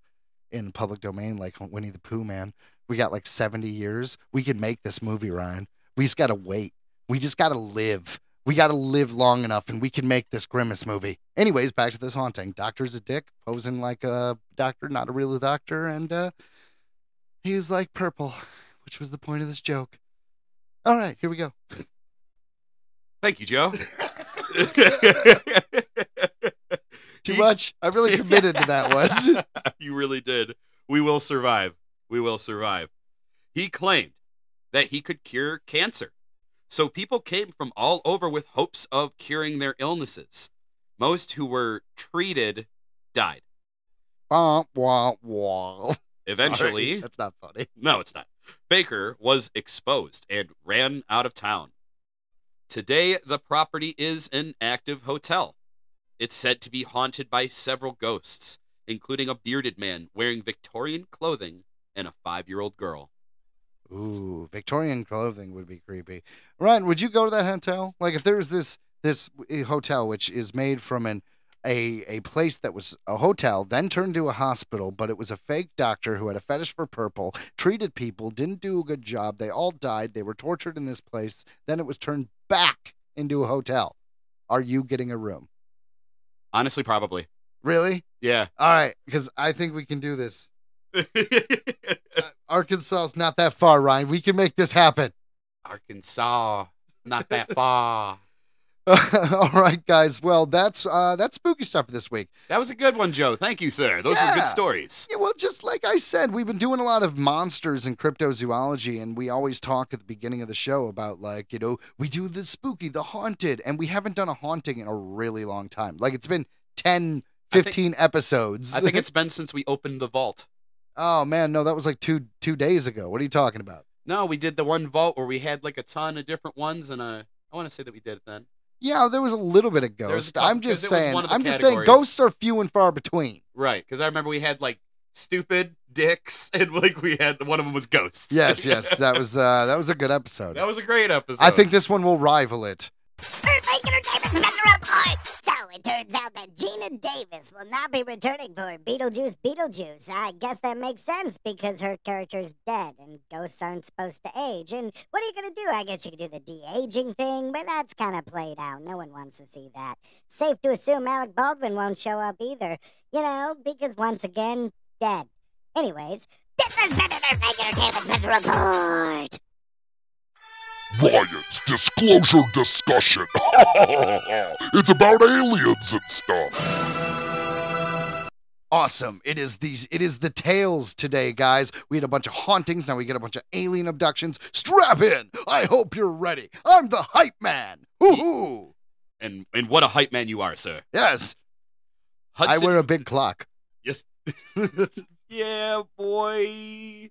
in public domain like Winnie the Pooh, man. We got like 70 years. We could make this movie, Ryan. We just got to wait. We just got to live. We got to live long enough and we can make this Grimace movie. Anyways, back to this haunting. Doctor's a dick, posing like a doctor, not a real doctor. And uh, he's like purple, which was the point of this joke. All right, here we go. Thank you, Joe. Too much? I really committed to that one. you really did. We will survive. We will survive. He claimed that he could cure cancer. So people came from all over with hopes of curing their illnesses. Most who were treated died. Wah, wah, wah. Eventually, Sorry, that's not funny. no, it's not. Baker was exposed and ran out of town. Today, the property is an active hotel. It's said to be haunted by several ghosts, including a bearded man wearing Victorian clothing and a five year old girl. Ooh, Victorian clothing would be creepy. Ryan, would you go to that hotel? Like, if there was this this uh, hotel which is made from an a a place that was a hotel, then turned to a hospital, but it was a fake doctor who had a fetish for purple, treated people, didn't do a good job. They all died. They were tortured in this place. Then it was turned back into a hotel. Are you getting a room? Honestly, probably. Really? Yeah. All right, because I think we can do this. Uh, Arkansas is not that far, Ryan. We can make this happen. Arkansas, not that far. All right, guys. Well, that's uh, that's spooky stuff for this week. That was a good one, Joe. Thank you, sir. Those Yeah. good stories. Yeah, well, just like I said, we've been doing a lot of monsters and cryptozoology, and we always talk at the beginning of the show about like you know we do the spooky, the haunted, and we haven't done a haunting in a really long time. Like it's been 10, I think- 15 episodes. I think it's been since we opened the vault. oh man, no, that was like two two days ago. What are you talking about? No, we did the one vault where we had like a ton of different ones, and uh, I want to say that we did it then. Yeah, there was a little bit of was a ghost. couple- I'm just 'cause it was saying. one of the I'm just saying, categories. ghosts are few and far between. Right, because I remember we had like stupid dicks, and like we had one of them was ghosts. Yes, yes, that was uh, that was a good episode. that was a great episode. I think this one will rival it. Earthling Entertainment's Metro Report. It turns out that Geena Davis will not be returning for Beetlejuice Beetlejuice. I guess that makes sense because her character's dead and ghosts aren't supposed to age. And what are you going to do? I guess you could do the de aging thing, but that's kind of played out. No one wants to see that. Safe to assume Alec Baldwin won't show up either, you know, because once again, dead. Anyways, this has been an Entertainment Special Report. Ryan's disclosure discussion. it's about aliens and stuff. Awesome. It is these it is the tales today, guys. We had a bunch of hauntings, now we get a bunch of alien abductions. Strap in. I hope you're ready. I'm the hype man. Woohoo! And and what a hype man you are, sir. Yes. Hudson, I wear a big clock. Yes. yeah, boy.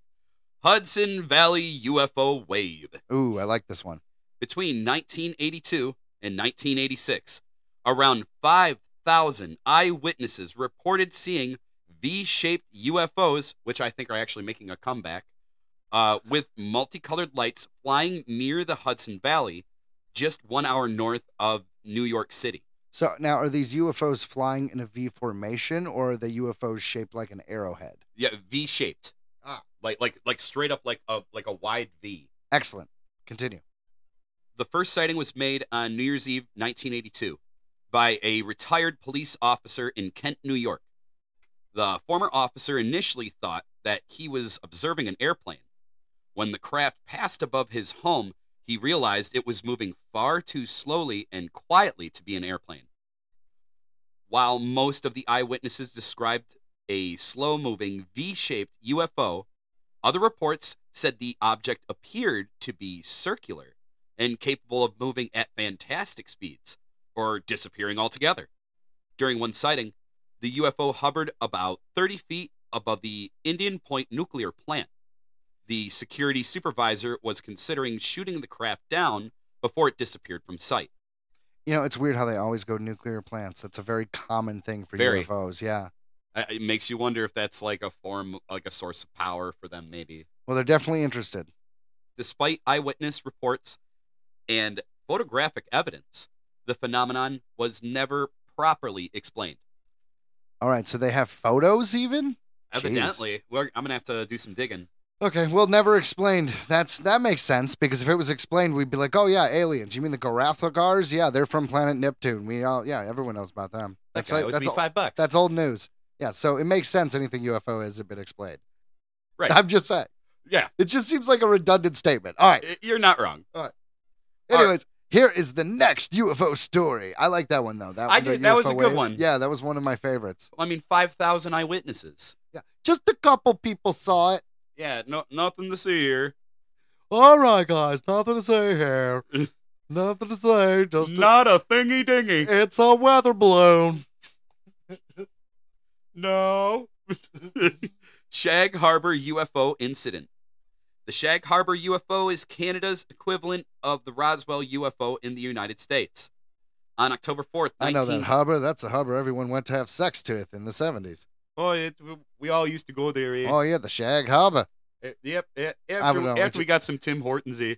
Hudson Valley UFO wave. Ooh, I like this one. Between 1982 and 1986, around 5,000 eyewitnesses reported seeing V shaped UFOs, which I think are actually making a comeback, uh, with multicolored lights flying near the Hudson Valley, just one hour north of New York City. So now are these UFOs flying in a V formation or are the UFOs shaped like an arrowhead? Yeah, V shaped. Like like like straight up like a like a wide V. Excellent. Continue. The first sighting was made on New Year's Eve 1982 by a retired police officer in Kent, New York. The former officer initially thought that he was observing an airplane. When the craft passed above his home, he realized it was moving far too slowly and quietly to be an airplane. While most of the eyewitnesses described a slow moving V shaped UFO, other reports said the object appeared to be circular and capable of moving at fantastic speeds or disappearing altogether. During one sighting, the UFO hovered about 30 feet above the Indian Point nuclear plant. The security supervisor was considering shooting the craft down before it disappeared from sight. You know, it's weird how they always go to nuclear plants. That's a very common thing for Very. UFOs. Yeah. It makes you wonder if that's like a form, like a source of power for them, maybe. Well, they're definitely interested. Despite eyewitness reports and photographic evidence, the phenomenon was never properly explained. All right, so they have photos even? Evidently, we're, I'm gonna have to do some digging. Okay, well, never explained. That's that makes sense because if it was explained, we'd be like, "Oh yeah, aliens. You mean the Gorathagars? Yeah, they're from planet Neptune. We all, yeah, everyone knows about them. That That's guy like that's me ol- five bucks. that's old news. Yeah, so it makes sense. Anything UFO has been explained. Right. I'm just saying. yeah, It just seems like a redundant statement. All right. you're not wrong. All right. Anyways, here is the next UFO story. I like that one though. That I the did- that was a UFO good one. Yeah, that was one of my favorites. I mean, five thousand eyewitnesses. Yeah, just a couple people saw it. Yeah, no, nothing to see here. All right, guys, nothing to say here. nothing to say. Just a- Not a thingy dingy. it's a weather balloon. No. Shag Harbor UFO incident. The Shag Harbor UFO is Canada's equivalent of the Roswell UFO in the United States. On October 4th, I know that 19 harbor. That's the harbor everyone went to have sex to in the 70s. Oh, it, we all used to go there. Eh? Oh yeah, the Shag Harbor. Eh, Yep. I After, know, after it we got some Tim Hortons. eh?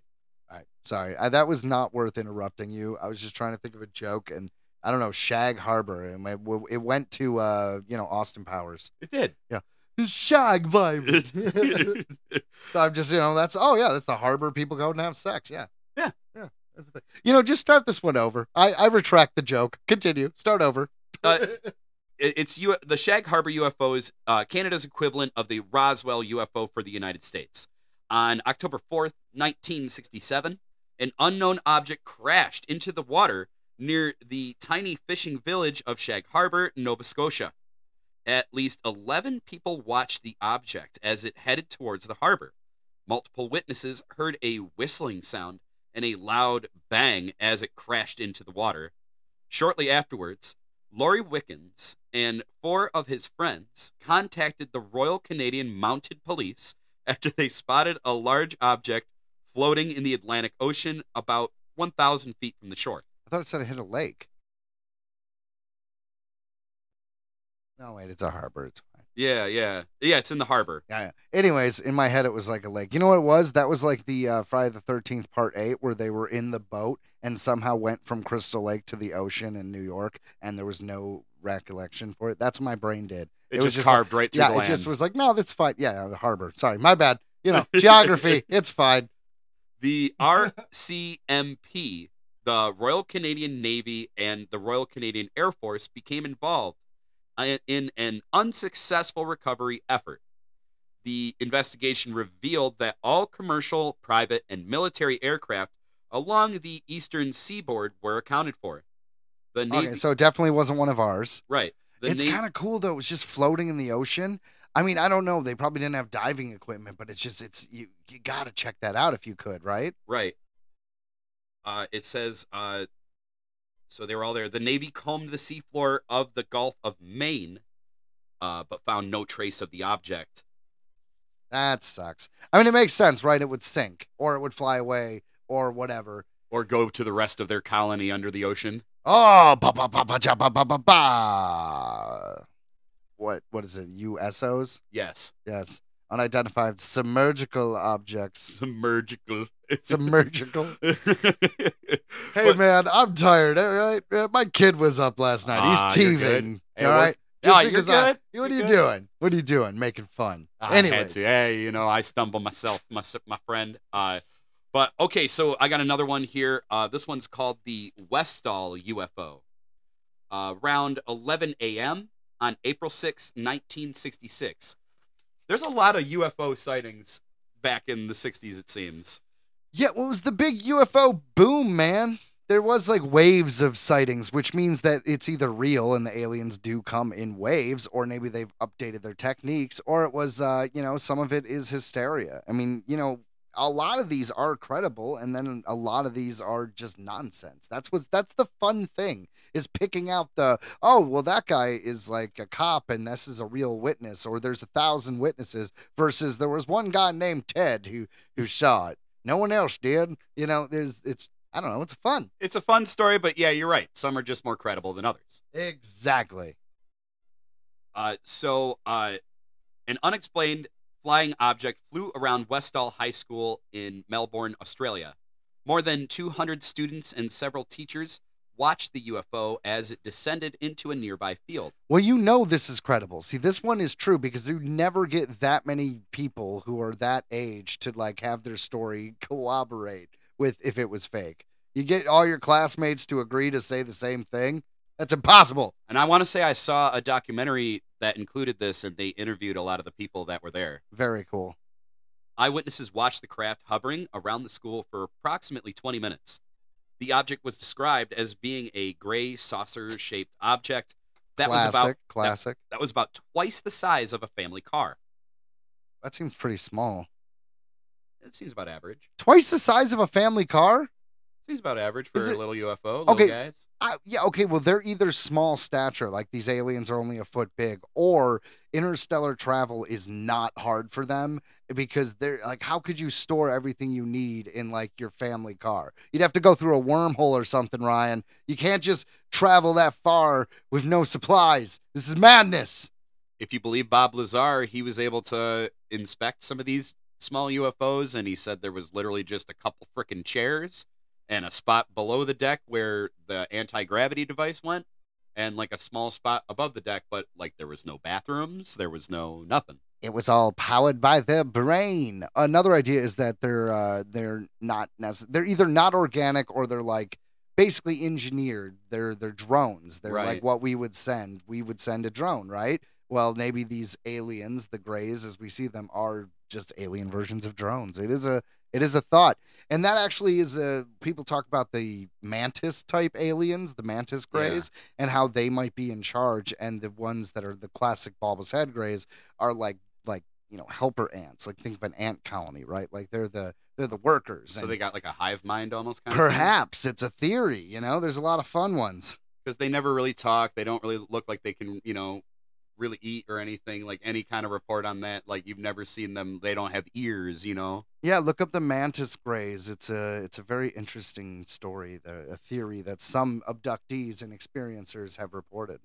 All right, sorry. I, that was not worth interrupting you. I was just trying to think of a joke, and I don't know Shag Harbor. and It, it went to uh, you know Austin Powers. It did. Yeah. Shag vibes. so I'm just you know that's oh yeah that's the harbor people go and have sex. Yeah. Yeah. Yeah. That's the thing. You know, just start this one over. I I retract the joke. Continue. Start over. Uh, it's U- the Shag Harbor UFO is uh, Canada's equivalent of the Roswell UFO for the United States. On October 4th, 1967, an unknown object crashed into the water near the tiny fishing village of Shag Harbor, Nova Scotia. At least 11 people watched the object as it headed towards the harbor. Multiple witnesses heard a whistling sound and a loud bang as it crashed into the water. Shortly afterwards, Laurie Wickens and four of his friends contacted the Royal Canadian Mounted Police after they spotted a large object floating in the Atlantic Ocean about 1,000 feet from the shore. I thought it said it hit a lake. No wait, it's a harbor. It's fine. Yeah, yeah, yeah. It's in the harbor. Yeah, yeah. Anyways, in my head, it was like a lake. You know what it was? That was like the uh, Friday the Thirteenth Part Eight, where they were in the boat and somehow went from Crystal Lake to the ocean in New York, and there was no recollection for it. That's what my brain did. It, It was just just like- carved right through yeah, the it land. just was like, no, that's fine. Yeah, the harbor. Sorry, my bad. You know, geography. it's fine. The RCMP, the Royal Canadian Navy, and the Royal Canadian Air Force became involved in an unsuccessful recovery effort. The investigation revealed that all commercial, private, and military aircraft along the eastern seaboard were accounted for. The Navy, Okay, so it definitely wasn't one of ours. right. The it's Navy, kind of cool though. It was just floating in the ocean. I mean, I don't know. They probably didn't have diving equipment, but it's just it's you you gotta check that out if you could, right? Right. Uh, it says, uh, so they were all there. The Navy combed the seafloor of the Gulf of Maine, uh, but found no trace of the object. That sucks. I mean, it makes sense, right? It would sink, or it would fly away, or whatever. Or go to the rest of their colony under the ocean. Oh, ba ba ba ba ja, ba ba ba ba. What what is it? USOs? Yes. Yes, unidentified submergical objects. Submergical. Submergical. Hey But- man, I'm tired. All right, my kid was up last night. Ah, He's good. teething. Hey, all right. Just Ah, because I- what are You're you good. doing? What are you doing? Making fun. I had Anyways. Hey, you know, I stumble myself, my my friend. Uh, but okay, so I got another one here. Uh, this one's called the Westall UFO. Uh, around 11 a.m. on April 6, 1966. There's a lot of UFO sightings back in the 60s, it seems. Yeah, it was the big UFO boom, man? There was like waves of sightings, which means that it's either real and the aliens do come in waves, or maybe they've updated their techniques, or it was, uh, you know, some of it is hysteria. I mean, you know, a lot of these are credible, and then a lot of these are just nonsense. That's what's that's the fun thing is picking out the oh well that guy is like a cop and this is a real witness, or there's a thousand witnesses versus there was one guy named Ted who who saw it. No one else did. You know, there's it's I don't know, it's fun. It's a fun story, but yeah, you're right. Some are just more credible than others. Exactly. Uh, so, uh, an unexplained flying object flew around Westall High School in Melbourne, Australia. More than 200 students and several teachers watched the UFO as it descended into a nearby field. Well, you know this is credible. See, this one is true because you never get that many people who are that age to like have their story corroborate with if it was fake. You get all your classmates to agree to say the same thing. That's impossible. And I want to say I saw a documentary that included this, and they interviewed a lot of the people that were there. Very cool. Eyewitnesses watched the craft hovering around the school for approximately 20 minutes. The object was described as being a gray saucer-shaped object that classic, was about classic. that was about twice the size of a family car. That seems pretty small. It seems about average. Twice the size of a family car? Seems about average for Is a little UFO. Little Okay. guys. Uh, yeah, okay, well, they're either small stature, like these aliens are only a foot big, or interstellar travel is not hard for them because they're like, how could you store everything you need in like your family car? You'd have to go through a wormhole or something, Ryan. You can't just travel that far with no supplies. This is madness. If you believe Bob Lazar, he was able to inspect some of these small UFOs, and he said there was literally just a couple frickin' chairs and a spot below the deck where the anti gravity device went, and like a small spot above the deck, but like there was no bathrooms, there was no nothing. It was all powered by their brain. Another idea is that they're uh, they're not necess- they're either not organic or they're like basically engineered. They're they're drones. They're Right. like what we would send. We would send a drone, right? Well, maybe these aliens, the grays as we see them, are just alien versions of drones. It is a it is a thought, and that actually is a people talk about the mantis type aliens, the mantis Yeah. grays, and how they might be in charge, and the ones that are the classic bulbous head grays are like like you know helper ants. Like think of an ant colony, right? Like they're the they're the workers. So and they got like a hive mind almost kind of perhaps it's a theory. You know, there's a lot of fun ones. because they never really talk. They don't really look like they can, you know, really eat or anything. Like any kind of report on that, like you've never seen them. They don't have ears, you know. Yeah, look up the mantis grays. It's a it's a very interesting story, the, a theory that some abductees and experiencers have reported.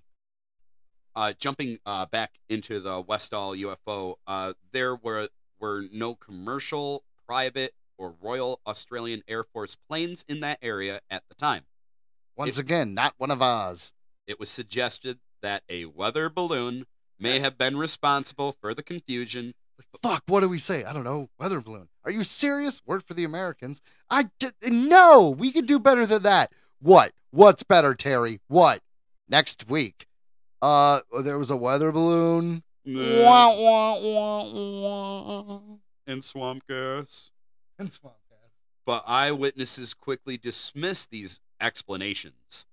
uh, jumping uh, back into the Westall UFO, uh, there were were no commercial, private, or Royal Australian Air Force planes in that area at the time. Once again, not one of ours. It was suggested that a weather balloon may have been responsible for the confusion. Fuck, what do we say? I don't know. Weather balloon. Are you serious? Word for the Americans. I d- no, we could do better than that. What? What's better, Terry? What? Next week. Uh, there was a weather balloon. Wah, wah, wah, wah. and swamp gas. And swamp gas. but eyewitnesses quickly dismissed these explanations.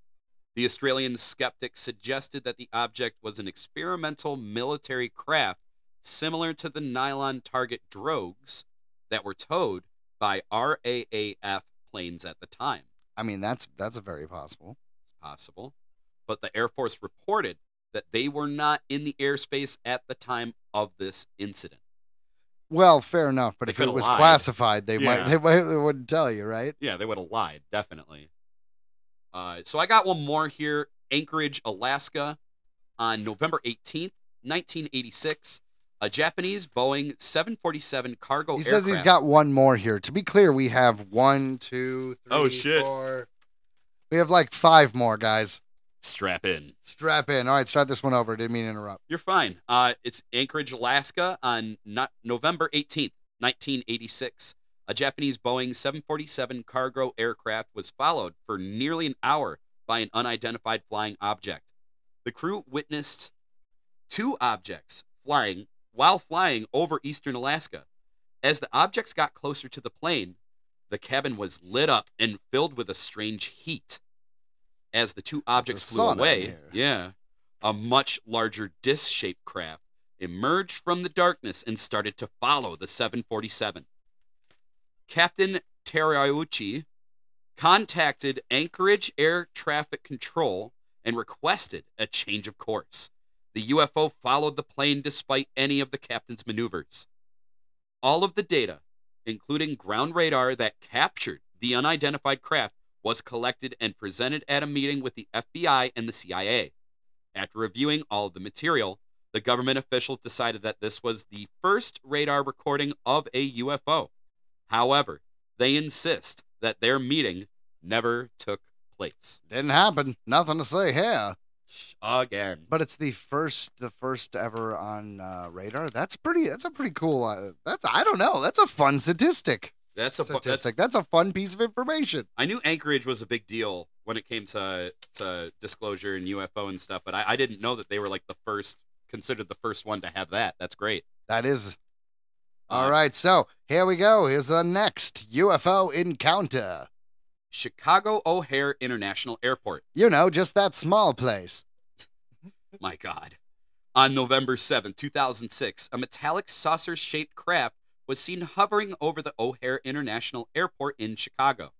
The Australian skeptic suggested that the object was an experimental military craft similar to the nylon target drogues that were towed by RAAF planes at the time. I mean, that's that's very possible. It's possible. But the Air Force reported that they were not in the airspace at the time of this incident. Well, fair enough. But They if it was lied. classified, they might they, might they wouldn't tell you, right? Yeah, they would have lied, definitely. Uh, so I got one more here Anchorage, Alaska, on November 18th, 1986. A Japanese Boeing 747 cargo He says he's got one more here. To be clear, we have one, two, three, Oh, shit. four. We have like five more guys. Strap in. Strap in. All right, start this one over. Didn't mean to interrupt. You're fine. Uh, it's Anchorage, Alaska, on not November 18th, 1986. A Japanese Boeing 747 cargo aircraft was followed for nearly an hour by an unidentified flying object. The crew witnessed two objects flying while flying over eastern Alaska. As the objects got closer to the plane, the cabin was lit up and filled with a strange heat. As the two objects flew away, yeah, a much larger disc shaped craft emerged from the darkness and started to follow the 747. Captain Terauchi contacted Anchorage Air Traffic Control and requested a change of course. The UFO followed the plane despite any of the captain's maneuvers. All of the data, including ground radar that captured the unidentified craft, was collected and presented at a meeting with the FBI and the CIA. After reviewing all of the material, the government officials decided that this was the first radar recording of a UFO. However, they insist that their meeting never took place. Didn't happen. Nothing to say here. Again. But it's the first, the first ever on uh, radar. That's pretty. That's a pretty cool. Uh, that's I don't know. That's a fun statistic. That's a fu- that's, Statistic. That's a fun piece of information. I knew Anchorage was a big deal when it came to to disclosure and UFO and stuff, but I, I didn't know that they were like the first considered the first one to have that. That's great. That is. All Uh, right. So here we go. Here's the next UFO encounter. Chicago O'Hare International Airport. You know, just that small place. My God. On November seventh, two 2006, a metallic saucer shaped craft was seen hovering over the O'Hare International Airport in Chicago.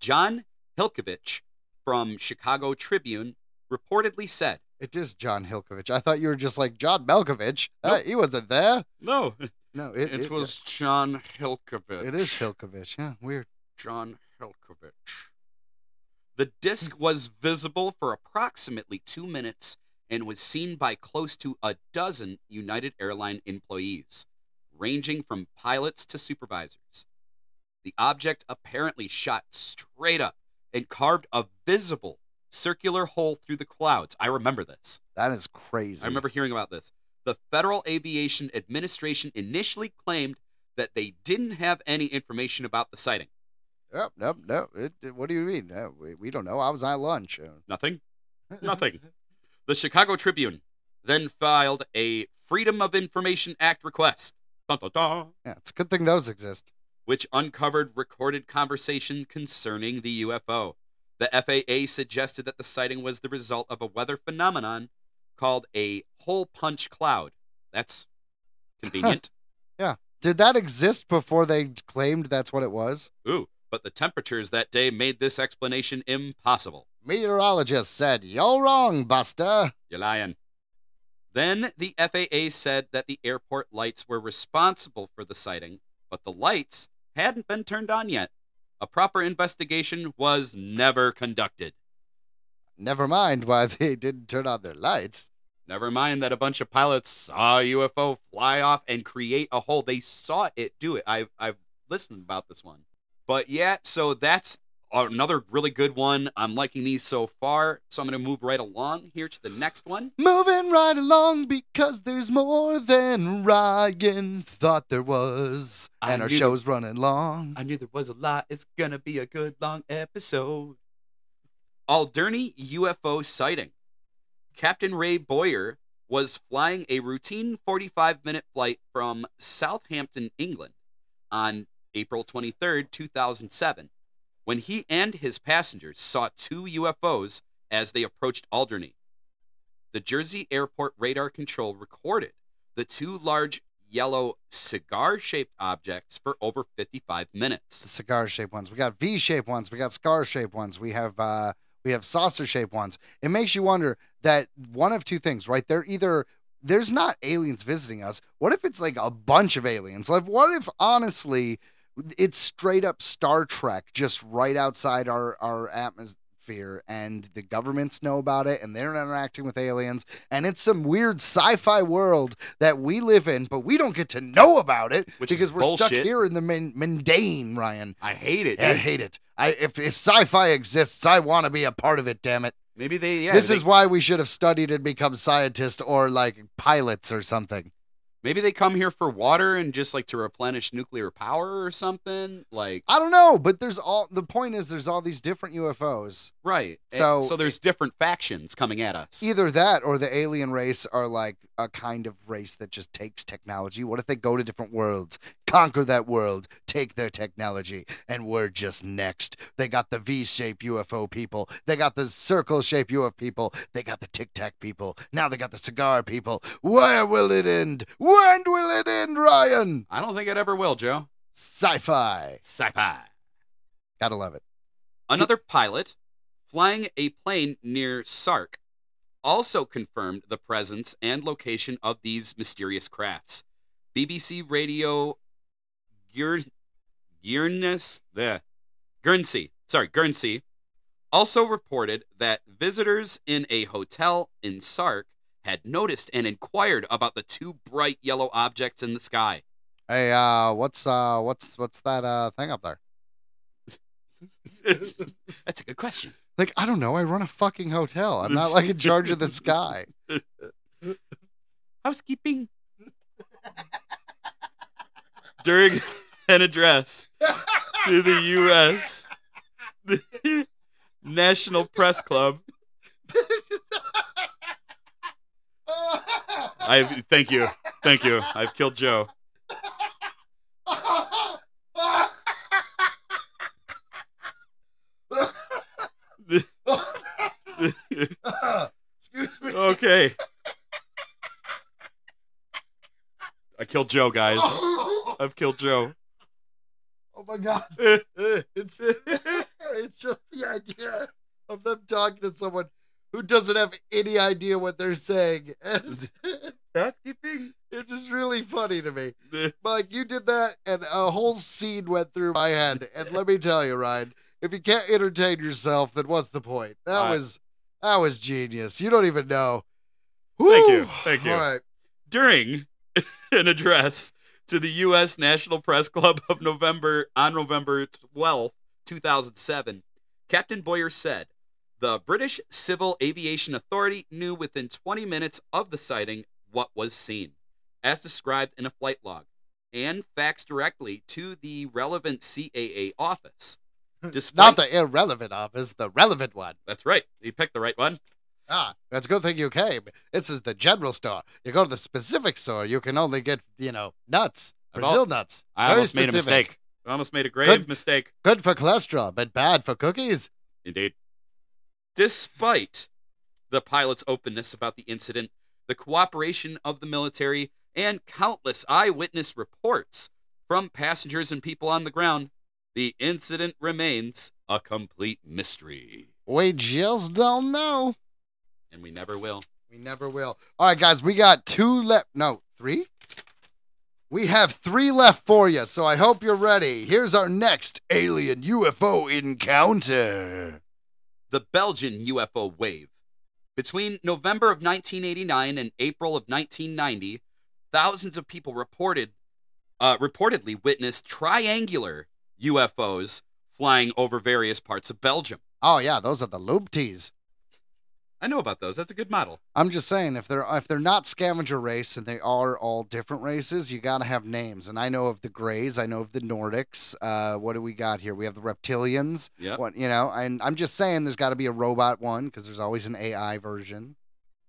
John Hilkovich from Chicago Tribune reportedly said, It is John Hilkovich. I thought you were just like John Malkovich. Uh, he wasn't there. No, No, it, it, was John Hilkovich. It is Hilkovich. Yeah, weird. John Hilkovich. The disc hmm. was visible for approximately two minutes and was seen by close to a dozen United Airline employees, ranging from pilots to supervisors. The object apparently shot straight up and carved a visible circular hole through the clouds. I remember this. That is crazy. I remember hearing about this. The Federal Aviation Administration initially claimed that they didn't have any information about the sighting. Yep, nope, no. It, it- what do you mean? Uh, we, we don't know. I was at lunch. uh. Nothing. Nothing. The Chicago Tribune then filed a Freedom of Information Act request, dun, dun, dun, yeah, it's a good thing those exist. which uncovered recorded conversation concerning the UFO. The FAA suggested that the sighting was the result of a weather phenomenon called a hole punch cloud. That's convenient. Yeah. Did that exist before they claimed that's what it was? Ooh, but the temperatures that day made this explanation impossible. Meteorologists said, You're wrong, Buster. You're lying. Then the FAA said that the airport lights were responsible for the sighting, but the lights hadn't been turned on yet. A proper investigation was never conducted. Never mind why they didn't turn on their lights. Never mind that a bunch of pilots saw a UFO fly off and create a hole. They saw it do it. I've I've listened about this one. But yeah, so that's another really good one. I'm liking these so far. So I'm gonna move right along here to the next one. Moving right along because there's more than Ryan thought there was. I And our show's running long. I knew there was a lot. It's gonna be a good long episode. Alderney UFO sighting. Captain Ray Bowyer was flying a routine 45 minute flight from Southampton, England on April 23rd, 2007, when he and his passengers saw two UFOs as they approached Alderney. The Jersey Airport radar control recorded the two large yellow cigar shaped objects for over 55 minutes. The cigar shaped ones. We got V shaped ones. We got scar shaped ones. We have uh we have saucer shaped ones. It makes you wonder that one of two things, right? They're either there's not aliens visiting us. What if it's like a bunch of aliens? Like what if honestly it's straight up Star Trek just right outside our our atmosphere and the governments know about it and they're interacting with aliens and it's some weird sci-fi world that we live in but we don't get to know about it Which because we're stuck here in the mun- mundane Ryan. I hate it. I hate it. I if if sci-fi exists, I want to be a part of it. Damn it! Maybe they. Yeah, this they- is why we should have studied and become scientists or like pilots or something. maybe they come here for water and just like to replenish nuclear power or something. Like I don't know, but there's all the point is there's all these different UFOs. right. Eh, So- so there's different factions coming at us. Either that or the alien race are like a kind of race that just takes technology. What if they go to different worlds, conquer that world, take their technology, and we're just next? They got the V-shaped UFO people. They got the circle-shaped UFO people. They got the Tic Tac people. Now they got the cigar people. Where will it end? When will it end, Ryan? I don't think it ever will, Joe. Sci-fi. Sci-fi. Gotta love it. Another pilot flying a plane near Sark also confirmed the presence and location of these mysterious crafts. BBC Radio Guer- Guernsey, the Guernsey, sorry, Guernsey, also reported that visitors in a hotel in Sark had noticed and inquired about the two bright yellow objects in the sky. Hey, uh, what's uh, what's what's that uh thing up there? That's a good question. Like, I don't know. I run a fucking hotel. I'm not like in charge of the sky. housekeeping. During an address to the U.S. the National Press Club. I thank you, thank you. I've killed Joe. Excuse okay, I killed Joe, guys. I've killed Joe. Oh my god. It's it's just the idea of them talking to someone who doesn't have any idea what they're saying. And Housekeeping. it's just really funny to me. Mike, you did that, and a whole scene went through my head. And let me tell you, Ryan, if you can't entertain yourself, then what's the point? That Uh, was that was genius. You don't even know. Thank you, thank you. All right. during an address to the U.S. National Press Club of November on November 12, 2007, Captain Bowyer said, "The British Civil Aviation Authority knew within 20 minutes of the sighting what was seen, as described in a flight log, and faxed directly to the relevant CAA office." Despite, Not the irrelevant office, the relevant one. That's right. You picked the right one. Ah, that's a good thing you came. This is the general store. You go to the specific store, you can only get, you know, nuts. Brazil nuts. I Very almost made a mistake. I almost made a grave Good. mistake. Good for cholesterol, but bad for cookies. Indeed. Despite the pilot's openness about the incident, the cooperation of the military, and countless eyewitness reports from passengers and people on the ground, the incident remains a complete mystery. We just don't know. And we never will. We never will. All right, guys, we got two left. No, three? We have three left for you, so I hope you're ready. Here's our next alien UFO encounter. The Belgian UFO wave. Between November of 1989 and April of 1990, thousands of people reported uh, reportedly witnessed triangular UFOs flying over various parts of Belgium. Oh yeah, those are the loopties. I know about those. That's a good model. I'm just saying, if they're if they're not scavenger race and they are all different races, you gotta have names. And I know of the Greys, I know of the Nordics. Uh, what do we got here? We have the Reptilians. Yep. What you know? And I'm just saying, there's got to be a robot one because there's always an AI version.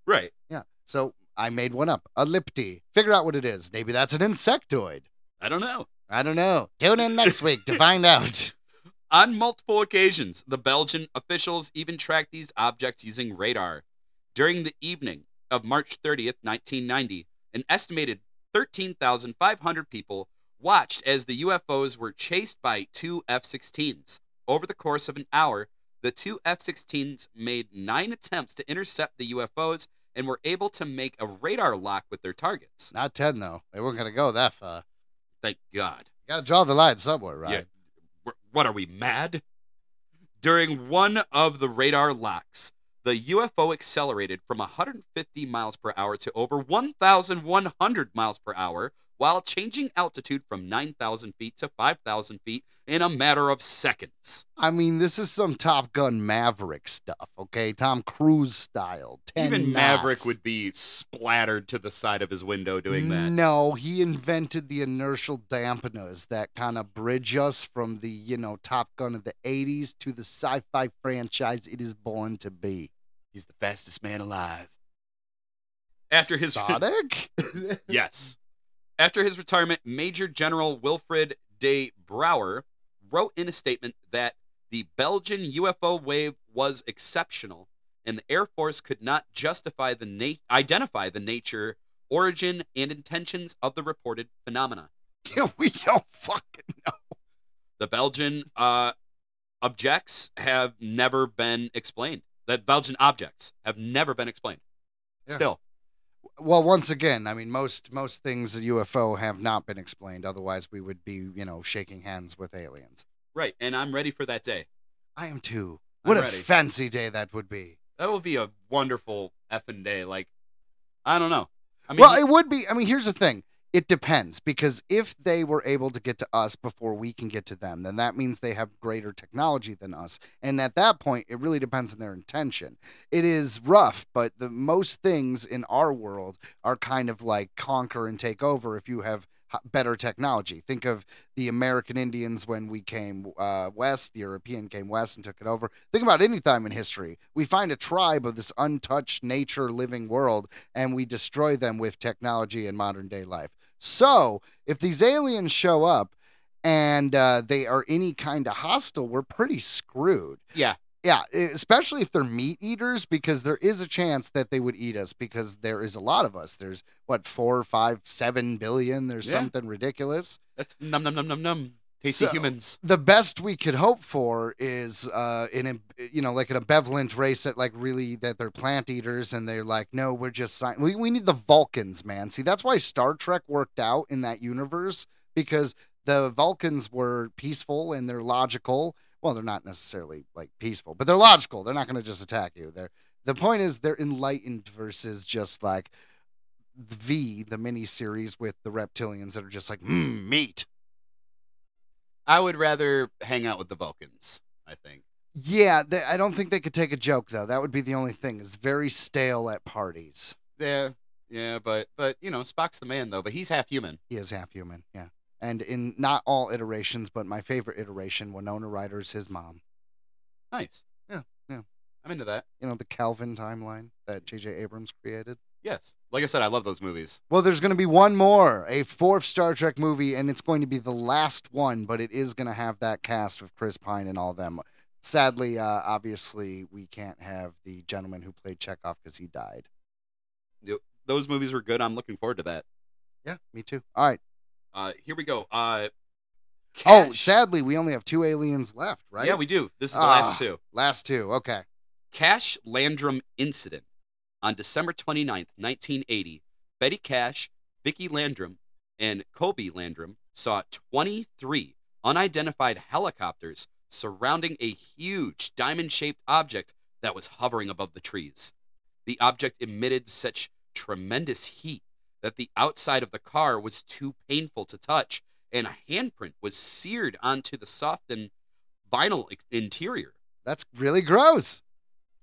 Right. Yeah. So I made one up, a Lipti. Figure out what it is. Maybe that's an insectoid. I don't know. I don't know. Tune in next week to find out. On multiple occasions, the Belgian officials even tracked these objects using radar. During the evening of March 30th, 1990, an estimated 13,500 people watched as the UFOs were chased by two F 16s. Over the course of an hour, the two F 16s made nine attempts to intercept the UFOs and were able to make a radar lock with their targets. Not ten though. They weren't gonna go that far. Thank God. You gotta draw the line somewhere, right? What are we, mad? During one of the radar locks, the UFO accelerated from 150 miles per hour to over 1,100 miles per hour while changing altitude from 9,000 feet to 5,000 feet in a matter of seconds. I mean, this is some Top Gun Maverick stuff, okay? Tom Cruise style. 10 Even Maverick would be splattered to the side of his window doing that. No, he invented the inertial dampeners that kind of bridge us from the, you know, Top Gun of the 80s to the sci fi franchise it is born to be. He's the fastest man alive. After his Sonic? Yes. After his retirement, Major General Wilfried de Brouwer wrote in a statement that the Belgian UFO wave was exceptional and the Air Force could not justify the na- identify the nature, origin, and intentions of the reported phenomena. Yeah, we don't fucking know. The Belgian uh, objects have never been explained. The Belgian objects have never been explained. Yeah. Still, Well, once again, I mean, most most things at UFO have not been explained. Otherwise, we would be, you know, shaking hands with aliens. right. And I'm ready for that day. I am too. I'm What a ready. fancy day that would be. That would be a wonderful effing day. Like, I don't know. I mean, well, it would be. I mean, here's the thing. It depends because if they were able to get to us before we can get to them, then that means they have greater technology than us. And at that point, it really depends on their intention. It is rough, but the most things in our world are kind of like conquer and take over if you have better technology. Think of the American Indians when we came uh, west, the European came west and took it over. Think about any time in history. We find a tribe of this untouched nature living world and we destroy them with technology and modern day life. So, if these aliens show up and uh, they are any kind of hostile, we're pretty screwed. yeah, Yeah, especially if they're meat eaters, because there is a chance that they would eat us because there is a lot of us. There's what, four, five, seven billion? There's Yeah. something ridiculous. that's num num num num num. Tasty So- humans. The best we could hope for is, uh, in a, you know, like an ambivalent race that, like, really that they're plant eaters and they're like, no, we're just sci- we we need the Vulcans, man. See, that's why Star Trek worked out in that universe because the Vulcans were peaceful and they're logical. Well, they're not necessarily like peaceful, but they're logical. They're not going to just attack you. They're the point is they're enlightened versus just like V, the mini series with the reptilians that are just like mm, meat. I would rather hang out with the Vulcans. I think. Yeah, they, I don't think they could take a joke though. That would be the only thing. It's very stale at parties. Yeah, yeah, but but you know, Spock's the man though. But he's half human. He is half human. Yeah, and in not all iterations, but my favorite iteration, Winona Ryder's his mom. Nice. Yeah, yeah. I'm into that. You know the Kelvin timeline that J.J. Abrams created. Yes. Like I said, I love those movies. Well, there's going to be one more, a fourth Star Trek movie, and it's going to be the last one, but it is going to have that cast with Chris Pine and all of them. Sadly, uh, obviously, we can't have the gentleman who played Chekhov because he died. Those movies were good. I'm looking forward to that. Yeah, me too. All right. Uh, here we go. Uh, Oh, sadly, we only have two aliens left, right? Yeah, we do. This is the Ah. last two. Last two. Okay. Cash Landrum incident. On December 29th, 1980, Betty Cash, Vicky Landrum, and Colby Landrum saw 23 unidentified helicopters surrounding a huge diamond shaped object that was hovering above the trees. The object emitted such tremendous heat that the outside of the car was too painful to touch, and a handprint was seared onto the softened vinyl interior. That's really gross.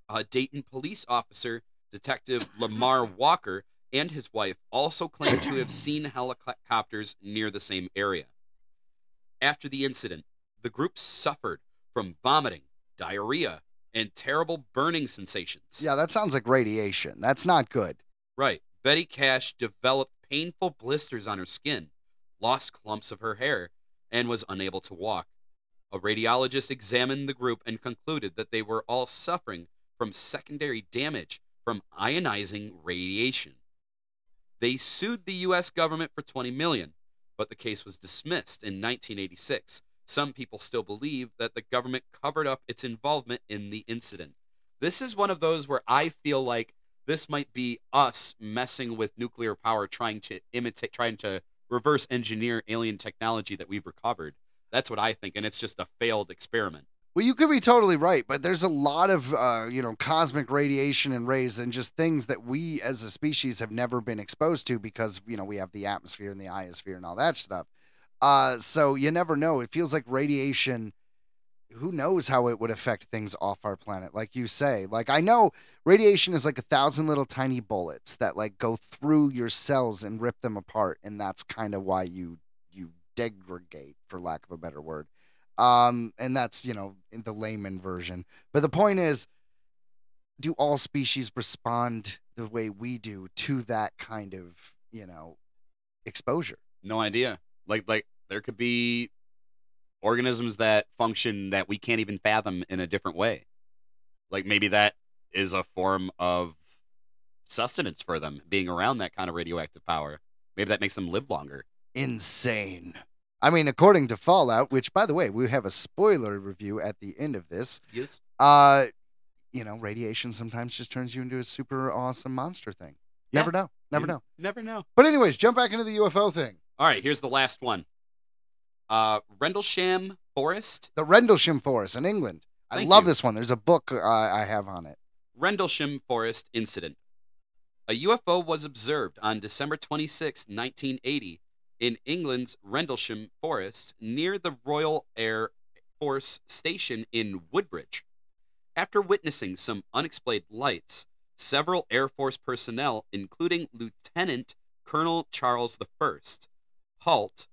A Dayton police officer, Detective Lamar Walker, and his wife also claimed to have seen helicopters near the same area. After the incident, the group suffered from vomiting, diarrhea, and terrible burning sensations. Yeah, that sounds like radiation. That's not good. Right. Betty Cash developed painful blisters on her skin, lost clumps of her hair, and was unable to walk. A radiologist examined the group and concluded that they were all suffering from secondary damage from ionizing radiation. They sued the US government for 20 million, but the case was dismissed in 1986. Some people still believe that the government covered up its involvement in the incident. This is one of those where I feel like this might be us messing with nuclear power trying to imitate trying to reverse engineer alien technology that we've recovered. That's what I think and it's just a failed experiment. Well, you could be totally right, but there's a lot of uh, you know cosmic radiation and rays and just things that we as a species have never been exposed to because you know we have the atmosphere and the ionosphere and all that stuff. Uh, so you never know. It feels like radiation. Who knows how it would affect things off our planet? Like you say, like I know radiation is like a thousand little tiny bullets that like go through your cells and rip them apart, and that's kind of why you you degrade, for lack of a better word. Um, and that's, you know, in the layman version. But the point is, do all species respond the way we do to that kind of, you know, exposure? No idea. Like like there could be organisms that function that we can't even fathom in a different way. Like maybe that is a form of sustenance for them being around that kind of radioactive power. Maybe that makes them live longer. Insane. I mean, according to Fallout, which by the way, we have a spoiler review at the end of this. Yes. Uh, you know, radiation sometimes just turns you into a super awesome monster thing. Yeah. Never know. Never You know. Never know. But anyways, jump back into the UFO thing. All right, here's the last one. Uh, Rendlesham Forest. The Rendlesham Forest in England. I love you. this one. There's a book uh, I have on it. Rendlesham Forest Incident. A UFO was observed on December 26, 1980, in England's Rendlesham Forest near the Royal Air Force Station in Woodbridge. After witnessing some unexplained lights, several Air Force personnel, including Lieutenant Colonel Charles I, Halt,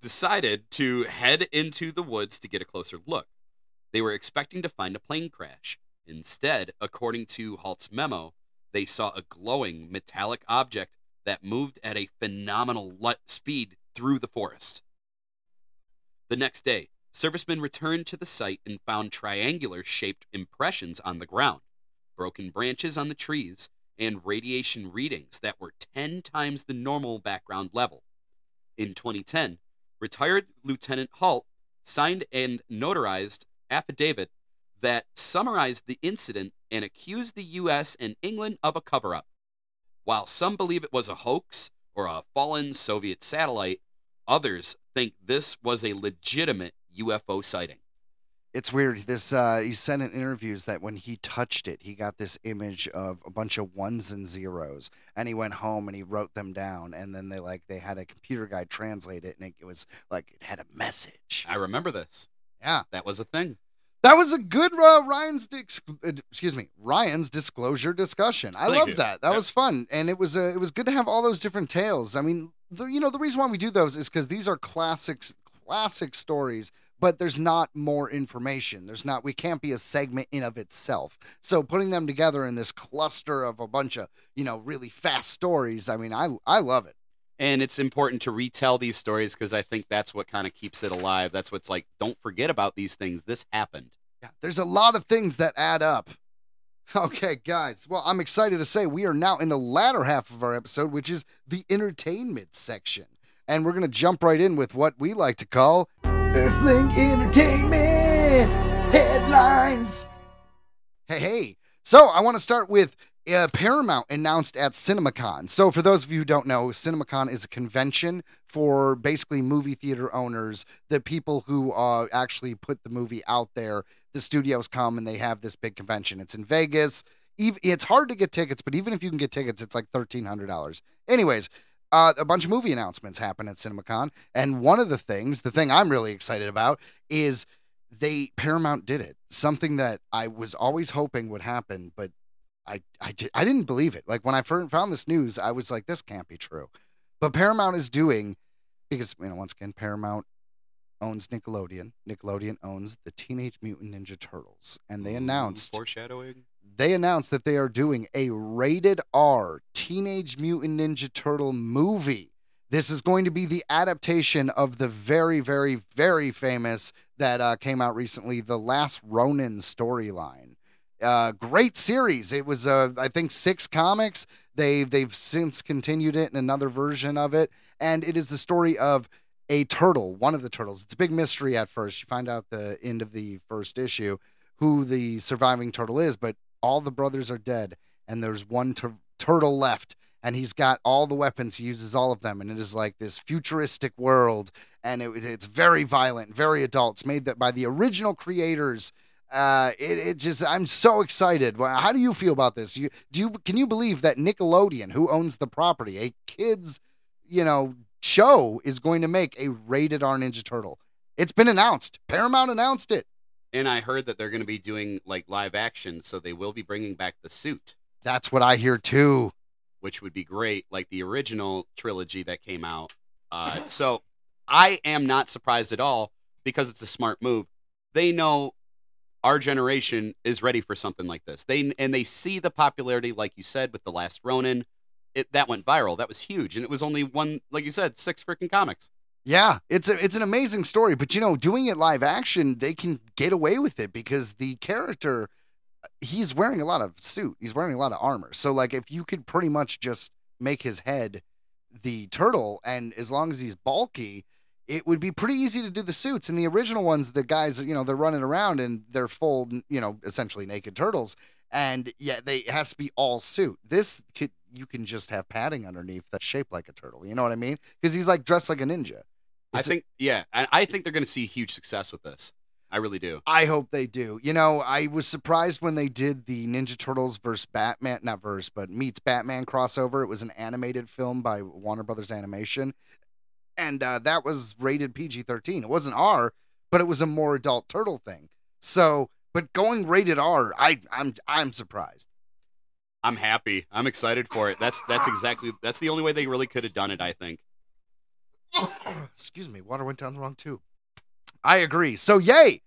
decided to head into the woods to get a closer look. They were expecting to find a plane crash. Instead, according to Halt's memo, they saw a glowing metallic object that moved at a phenomenal speed through the forest. The next day, servicemen returned to the site and found triangular shaped impressions on the ground, broken branches on the trees, and radiation readings that were 10 times the normal background level. In 2010, retired Lieutenant Halt signed and notarized affidavit that summarized the incident and accused the US and England of a cover up. While some believe it was a hoax or a fallen Soviet satellite, others think this was a legitimate UFO sighting. It's weird. This uh, he said in interviews that when he touched it, he got this image of a bunch of ones and zeros, and he went home and he wrote them down, and then they like they had a computer guy translate it, and it was like it had a message. I remember this. Yeah, That was a thing. That was a good uh, Ryan's dis- excuse me Ryan's disclosure discussion. I Thank you. that. That Yep. was fun, and it was uh, it was good to have all those different tales. I mean, the, you know, the reason why we do those is because these are classics, classic stories. But there's not more information. There's not. We can't be a segment in of itself. So putting them together in this cluster of a bunch of you know really fast stories. I mean, I I love it. And it's important to retell these stories because I think that's what kind of keeps it alive. That's what's like, don't forget about these things. This happened. There's a lot of things that add up. Okay, guys. Well, I'm excited to say we are now in the latter half of our episode, which is the entertainment section. And we're going to jump right in with what we like to call Earthling Entertainment Headlines. Hey, hey. So I want to start with uh, Paramount announced at CinemaCon. So, for those of you who don't know, CinemaCon is a convention for basically movie theater owners, the people who uh, actually put the movie out there. The studios come and they have this big convention. It's in Vegas. It's hard to get tickets, but even if you can get tickets, it's like thirteen hundred dollars. Anyways, uh, a bunch of movie announcements happen at CinemaCon, and one of the things, the thing I'm really excited about, is they Paramount did it. Something that I was always hoping would happen, but I I, I didn't believe it. Like when I first found this news, I was like, this can't be true. But Paramount is doing because you know once again Paramount owns Nickelodeon. Nickelodeon owns the Teenage Mutant Ninja Turtles, and they announced foreshadowing. they announced that they are doing a rated R Teenage Mutant Ninja Turtle movie. This is going to be the adaptation of the very, very, very famous that uh, came out recently, the Last Ronin storyline. Uh, great series. It was, uh, I think, six comics. They they've since continued it in another version of it, and it is the story of a turtle, one of the turtles. It's a big mystery at first. You find out the end of the first issue who the surviving turtle is, but all the brothers are dead, and there's one tur- turtle left, and he's got all the weapons. He uses all of them, and it is like this futuristic world, and it, it's very violent, very adult. It's made that by the original creators. Uh, it, it just I'm so excited. How do you feel about this? You do you can you believe that Nickelodeon, who owns the property, a kids, you know, show, is going to make a rated R Ninja Turtle? It's been announced. Paramount announced it. And I heard that they're going to be doing like live action, so they will be bringing back the suit, That's what I hear too. which would be great, like the original trilogy that came out. Uh, so I am not surprised at all because it's a smart move. They know our generation is ready for something like this. They and they see the popularity, like you said, with the Last Ronin. It that went viral. That was huge, and it was only one, like you said, six freaking comics. Yeah, it's a it's an amazing story, but you know, doing it live action, they can get away with it because the character he's wearing a lot of suit. He's wearing a lot of armor. So like if you could pretty much just make his head the turtle and as long as he's bulky, it would be pretty easy to do the suits. In the original ones, the guys, you know, they're running around and they're full, you know, essentially naked turtles. And yeah, they it has to be all suit. This could you can just have padding underneath that's shaped like a turtle. You know what I mean? Because he's like dressed like a ninja. I It's a- think, yeah, and I think they're going to see huge success with this. I really do. I hope they do. You know, I was surprised when they did the Ninja Turtles versus Batman, not verse, but meets Batman crossover. It was an animated film by Warner Brothers Animation, and uh, that was rated PG thirteen. It wasn't R, but it was a more adult turtle thing. So, but going rated R, I I'm I'm surprised. I'm happy. I'm excited for it. That's that's exactly that's the only way they really could have done it. I think. Excuse me, water went down the wrong tube. I agree. So, yay!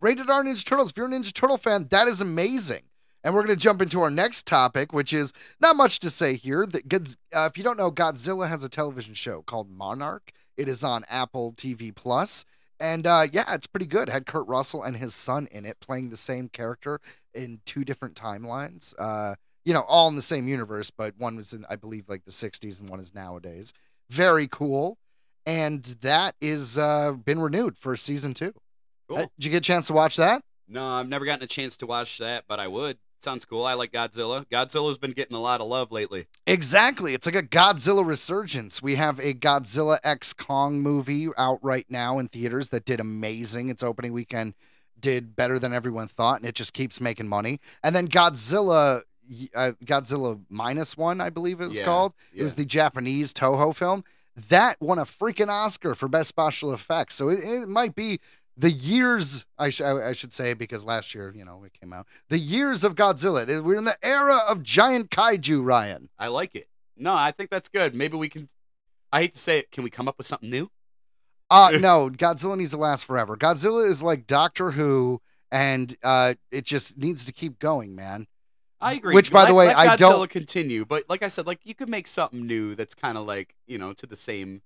Rated R Ninja Turtles. If you're a Ninja Turtle fan, that is amazing. And we're going to jump into our next topic, which is not much to say here. That uh, if you don't know, Godzilla has a television show called Monarch. It is on Apple TV Plus. And uh, yeah, it's pretty good. It had Kurt Russell and his son in it, playing the same character in two different timelines. Uh, you know, all in the same universe, but one was in, I believe, like the '60s, and one is nowadays. Very cool and that is uh been renewed for season two. Cool. Uh, did you get a chance to watch that? No, I've never gotten a chance to watch that, but I would. Sounds cool. I like Godzilla. Godzilla's been getting a lot of love lately. Exactly. It's like a Godzilla resurgence. We have a Godzilla X Kong movie out right now in theaters that did amazing. Its opening weekend did better than everyone thought, and it just keeps making money. And then Godzilla, uh, Godzilla minus one, I believe it was Yeah, called. It was the Japanese Toho film that won a freaking Oscar for best special effects. So it, it might be the years I, sh- I should say because last year you know it came out the years of Godzilla. We're in the era of giant kaiju, Ryan. I like it. No, I think that's good. Maybe we can. I hate to say it. Can we come up with something new? Uh no, Godzilla needs to last forever. Godzilla is like Doctor Who, and uh, it just needs to keep going, man. I agree. Which, by the way, let I don't- continue. But like I said, like you could make something new that's kind of like you know to the same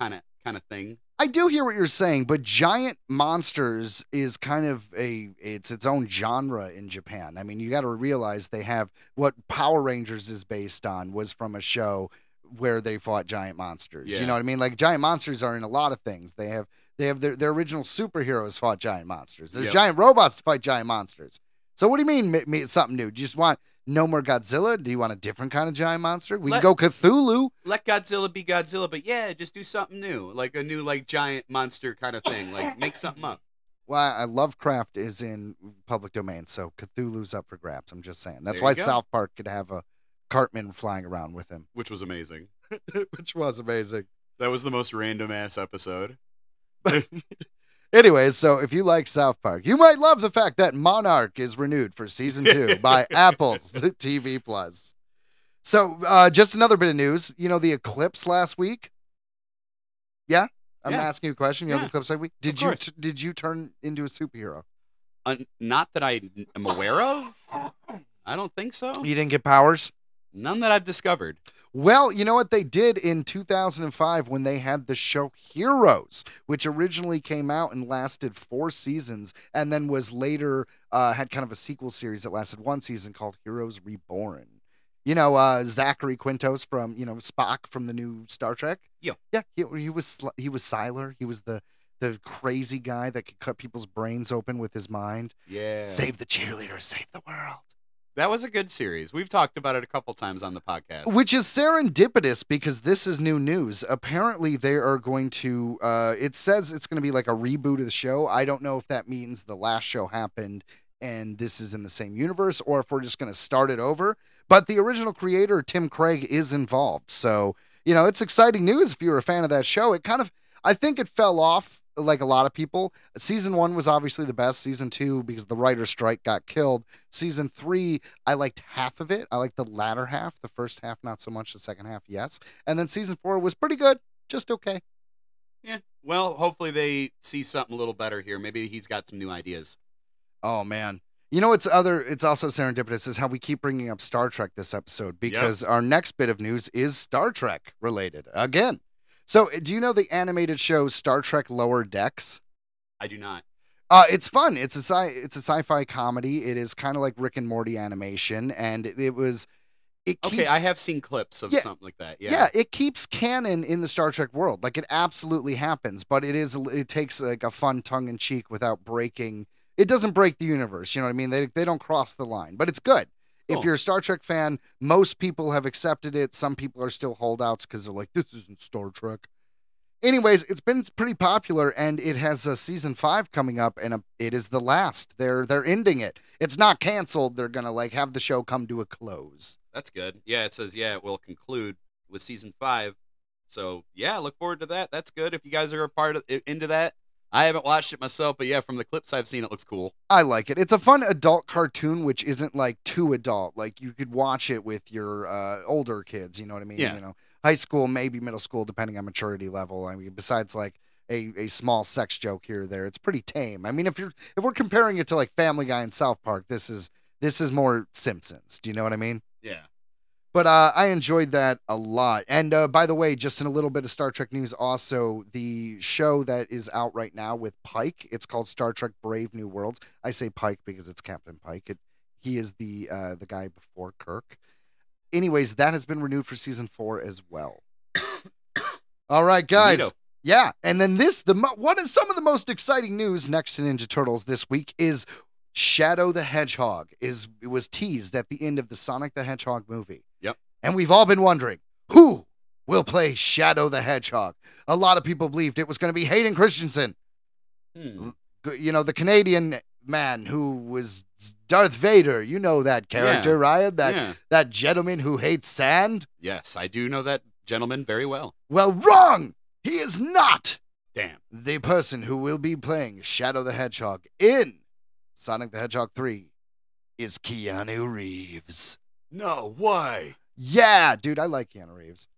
kind of kind of thing. I do hear what you're saying, but giant monsters is kind of a it's its own genre in Japan. I mean, you got to realize they have what Power Rangers is based on was from a show where they fought giant monsters. Yeah. You know what I mean? Like giant monsters are in a lot of things. They have they have their, their original superheroes fought giant monsters. There's Yep. giant robots that fight giant monsters. So what do you mean ma- ma- something new? Do you just want no more Godzilla? Do you want a different kind of giant monster? We Let- can go Cthulhu. Let Godzilla be Godzilla, but yeah, just do something new, like a new like giant monster kind of thing. Like make something up. Well, I, Lovecraft is in public domain, so Cthulhu's up for grabs. I'm just saying. That's why go. South Park could have a Cartman flying around with him, which was amazing. which was amazing. That was the most random ass episode. Anyways, so if you like South Park, you might love the fact that Monarch is renewed for season two by Apple's TV Plus. So, uh, just another bit of news. You know the eclipse last week. Yeah, I'm Yeah. asking you a question. You know the eclipse last week. Did you t- did you turn into a superhero? Uh, not that I am aware of. I don't think so. You didn't get powers. None that I've discovered. Well, you know what they did in 2005 when they had the show Heroes, which originally came out and lasted four seasons, and then was later uh, had kind of a sequel series that lasted one season called Heroes Reborn. You know, uh, Zachary Quintos from you know Spock from the new Star Trek. Yeah. yeah, he, he was he was Sylar. He was the the crazy guy that could cut people's brains open with his mind. Yeah. Save the cheerleaders, save the world. That was a good series. We've talked about it a couple times on the podcast. Which is serendipitous because this is new news. Apparently, they are going to. Uh, it says it's going to be like a reboot of the show. I don't know if that means the last show happened and this is in the same universe, or if we're just going to start it over. But the original creator, Tim Kring, is involved. So you know, it's exciting news if you were a fan of that show. It kind of, I think, it fell off like a lot of people. Season one was obviously the best. Season two, because the writer's strike got killed. Season three, I liked half of it. I liked the latter half. The first half, not so much. The second half, yes. And then season four was pretty good, just okay. yeah. Well, hopefully they see something a little better here. Maybe he's got some new ideas. Oh man. You know, it's other. It's also serendipitous is how we keep bringing up Star Trek this episode because our next bit of news is Star Trek related again. So, do you know the animated show Star Trek Lower Decks? I do not. Uh, it's fun. It's a sci- it's a sci-fi comedy. It is kind of like Rick and Morty animation, and it, was. It Okay, I have seen clips of Yeah. something like that. yeah. Yeah. it keeps canon in the Star Trek world. Like it absolutely happens, but it is it takes like a fun tongue in cheek without breaking. It doesn't break the universe. You know what I mean? They they don't cross the line, but it's good. If Cool. you're a Star Trek fan, most people have accepted it. Some people are still holdouts because they're like, this isn't Star Trek. Anyways, it's been pretty popular, and it has a season five coming up, and a, it is the last. They're they're ending it. It's not canceled. They're gonna like have the show come to a close. That's good. Yeah, it says yeah, it will conclude with season five. So yeah, look forward to that. That's good. If you guys are a part of into that, I haven't watched it myself, but yeah, from the clips I've seen, it looks cool. I like it. It's a fun adult cartoon, which isn't like too adult. Like you could watch it with your uh, older kids. You know what I mean? Yeah. You know, high school, maybe middle school, depending on maturity level. I mean, besides like a, a small sex joke here or there, it's pretty tame. I mean, if you're if we're comparing it to like Family Guy and South Park, this is this is more Simpsons. Do you know what I mean? Yeah. But uh, I enjoyed that a lot. And uh, by the way, just in a little bit of Star Trek news, also the show that is out right now with Pike. It's called Star Trek: Brave New Worlds. I say Pike because it's Captain Pike. It, he is the uh, the guy before Kirk. Anyways, that has been renewed for season four as well. All right, guys. Neato. Yeah, and then this the mo- what is some of the most exciting news next to Ninja Turtles this week is Shadow the Hedgehog is it was teased at the end of the Sonic the Hedgehog movie. And we've all been wondering who will play Shadow the Hedgehog. A lot of people believed it was going to be Hayden Christensen, Hmm. you know, the Canadian man who was Darth Vader. You know that character, Yeah. Ryan, that yeah. that gentleman who hates sand. Yes, I do know that gentleman very well. Well, wrong. He is not. Damn. the person who will be playing Shadow the Hedgehog in Sonic the Hedgehog 3 is Keanu Reeves. No, why? Yeah, dude, I like Keanu Reeves.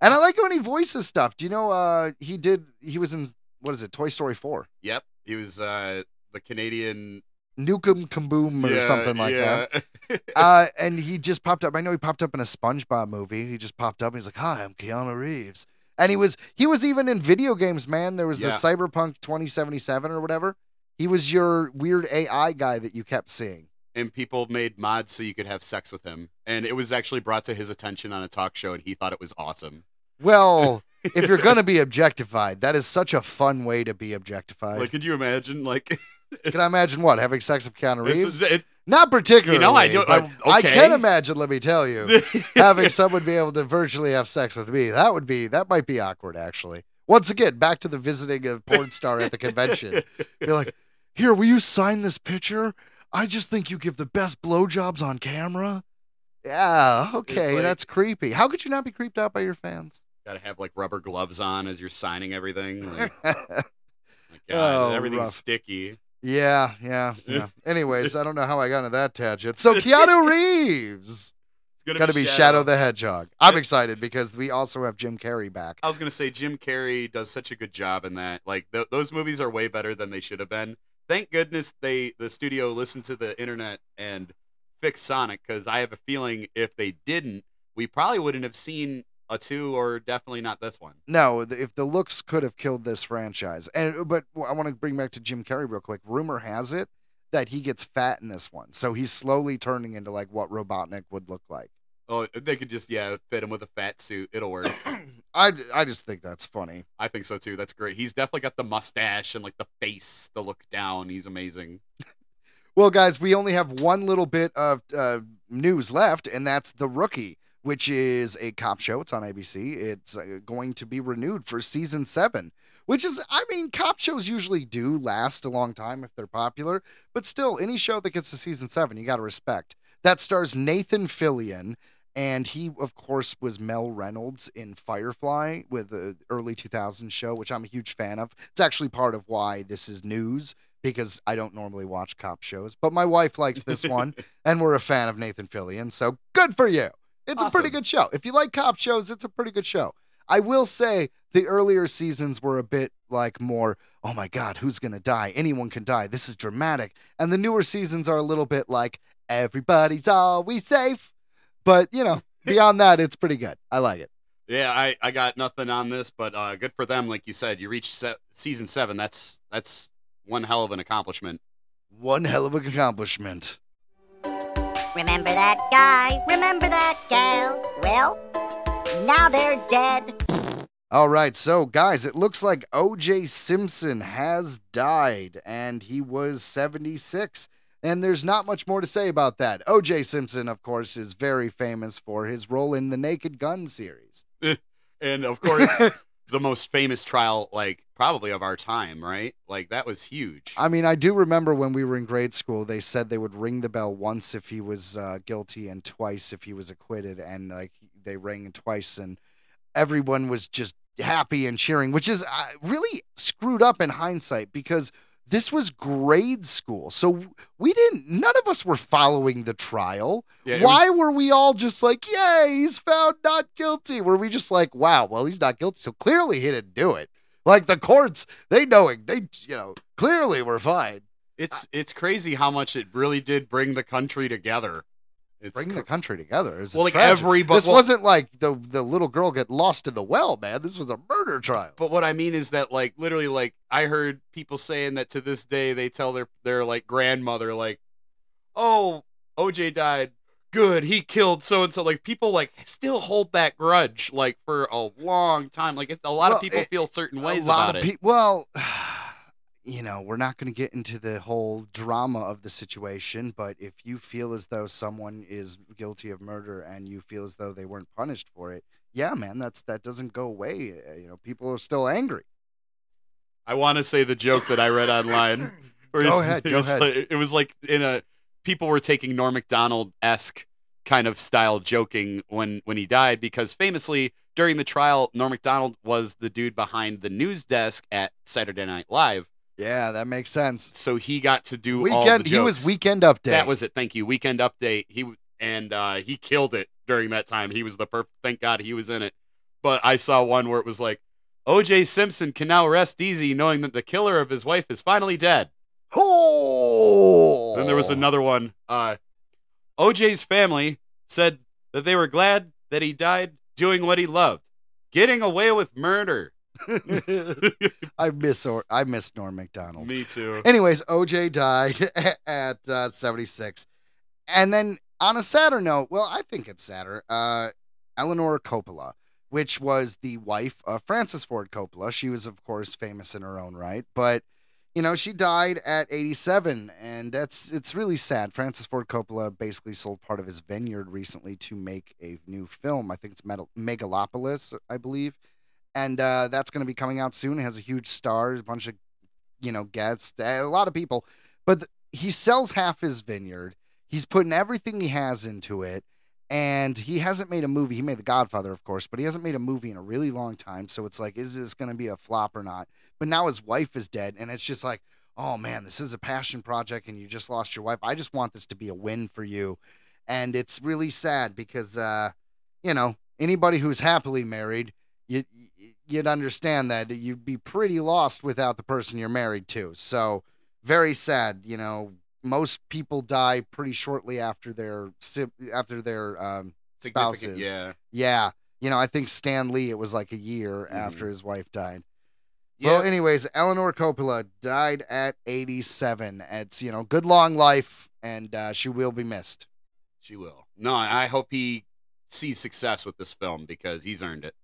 And I like when he voices stuff. Do you know uh he did he was in what is it, Toy Story 4? Yep. He was uh the Canadian Nukem Kaboom or Yeah, something like that. Uh and he just popped up. I know he popped up in a SpongeBob movie. He just popped up and he's like, "Hi, I'm Keanu Reeves." And he was he was even in video games, man. There was the Cyberpunk 2077 or whatever. He was your weird AI guy that you kept seeing. And people made mods so you could have sex with him. And it was actually brought to his attention on a talk show, and he thought it was awesome. Well, if you're gonna be objectified, that is such a fun way to be objectified. Like, could you imagine? Like, Can I imagine what having sex with Keanu this Reeves? is it. Not particularly. I do- but I- I can imagine. Let me tell you, having someone be able to virtually have sex with me that would be that might be awkward. Actually, once again, back to the visiting of porn star at the convention. You're like, Here, will you sign this picture? I just think you give the best blowjobs on camera. Yeah, okay, like- that's creepy. How could you not be creeped out by your fans? Gotta have like rubber gloves on as you're signing everything. Like, yeah, my God, Oh, everything's rough. sticky. yeah, yeah. yeah. Anyways, I don't know how I got into that tangent. So Keanu Reeves It's gonna, got to be Shadow the Hedgehog. I'm excited because we also have Jim Carrey back. I was gonna say Jim Carrey does such a good job in that. Like th- those movies are way better than they should have been. Thank goodness they the studio listened to the internet and fixed Sonic because I have a feeling if they didn't, we probably wouldn't have seen a two or definitely not this one. No, if the looks could have killed this franchise, and but I want to bring back to Jim Carrey real quick. Rumor has it that he gets fat in this one, so he's slowly turning into like what Robotnik would look like. Oh, they could just yeah fit him with a fat suit. It'll work. I, I just think that's funny. I think so too. That's great. He's definitely got the mustache and like the face, the look down. He's amazing. Well, guys, we only have one little bit of uh, news left, and that's The Rookie, which is a cop show. It's on ABC. It's uh, going to be renewed for season seven, which is, I mean, cop shows usually do last a long time if they're popular, but still, any show that gets to season seven, you got to respect. That stars Nathan Fillion, and he, of course, was Mal Reynolds in Firefly with the early 2000s show, which I'm a huge fan of. It's actually part of why this is news because I don't normally watch cop shows, but my wife likes this one, and we're a fan of Nathan Fillion, so good for you. It's a pretty good show. If you like cop shows, it's a pretty good show. I will say the earlier seasons were a bit like more, oh my God, who's going to die? Anyone can die. This is dramatic. And the newer seasons are a little bit like, everybody's always safe. But, you know, beyond that, it's pretty good. I like it. Yeah, I, I got nothing on this, but uh, good for them. Like you said, you reached se- season seven. That's that's one hell of an accomplishment. One hell of an accomplishment. Remember that guy? Remember that gal? Well, now they're dead. All right, so guys, it looks like O.J. Simpson has died, and he was 76. And there's not much more to say about that. O.J. Simpson, of course, is very famous for his role in the Naked Gun series. And of course, the most famous trial, like probably of our time, right? Like that was huge. I mean, I do remember when we were in grade school, they said they would ring the bell once if he was uh, guilty and twice if he was acquitted, and like they rang twice, and everyone was just happy and cheering, which is uh, really screwed up in hindsight because this was grade school, so we didn't. None of us were following the trial. Yeah, it was- Why were we all just like, "Yay, he's found not guilty"? Were we just like, "Wow, well, he's not guilty, so clearly he didn't do it"? Like the courts, they knowing they, you know, clearly we're fine. it's it's crazy how much it really did bring the country together. It's Bring the country together. Is well, like everybody. This well, wasn't like the the little girl get lost in the well, man. This was a murder trial. But what I mean is that like literally like I heard people saying that to this day they tell their their like grandmother like, "Oh, OJ died. Good, he killed so and so." Like people like still hold that grudge like for a long time. Like it, a lot Well, of people it- feel certain a ways lot about of it. people. Well, you know, we're not going to get into the whole drama of the situation, but if you feel as though someone is guilty of murder and you feel as though they weren't punished for it, yeah, man, that's that doesn't go away. Uh, You know, people are still angry. I want to say the joke that I read online. where Go it- ahead, go was ahead. like- it was like in a people were taking Norm Macdonald esque kind of style joking when when he died because famously during the trial Norm Macdonald was the dude behind the news desk at Saturday Night Live, Yeah, that makes sense. so he got to do all Weekend. He was weekend update. That was it. Thank you. Weekend update. He and uh, he killed it during that time. He was the perfect. Thank God he was in it. But I saw one where it was like, O.J. Simpson can now rest easy knowing that the killer of his wife is finally dead. Oh. Then there was another one. Uh, OJ's family said that they were glad that he died doing what he loved, getting away with murder. I miss or I miss Norm Macdonald. Me too. Anyways, OJ died at uh, 76. And then on a sadder note, well, I think it's sadder. Uh, Eleanor Coppola, which was the wife of Francis Ford Coppola. She was, of course, famous in her own right, but you know, she died at 87, and that's it's really sad. Francis Ford Coppola basically sold part of his vineyard recently to make a new film. I think it's Metal- Megalopolis, I believe, and uh, that's going to be coming out soon. It has a huge star, a bunch of you know guests, a lot of people, but th- he sells half his vineyard. He's putting everything he has into it, and he hasn't made a movie. He made The Godfather, of course, but he hasn't made a movie in a really long time. So it's like, is this going to be a flop or not? But now his wife is dead, and it's just like, oh man, this is a passion project, and you just lost your wife. I just want this to be a win for you, and it's really sad because, uh, you know, anybody who's happily married, you you'd understand that you'd be pretty lost without the person you're married to. So very sad, you know. Most people die pretty shortly after their after their um, spouses. Yeah. Yeah. You know, I think Stan Lee, it was like a year Mhm. after his wife died. Yeah. Well, anyways, Eleanor Coppola died at 87. It's, you know, good long life, and uh, she will be missed. She will. No, I hope he sees success with this film because he's earned it.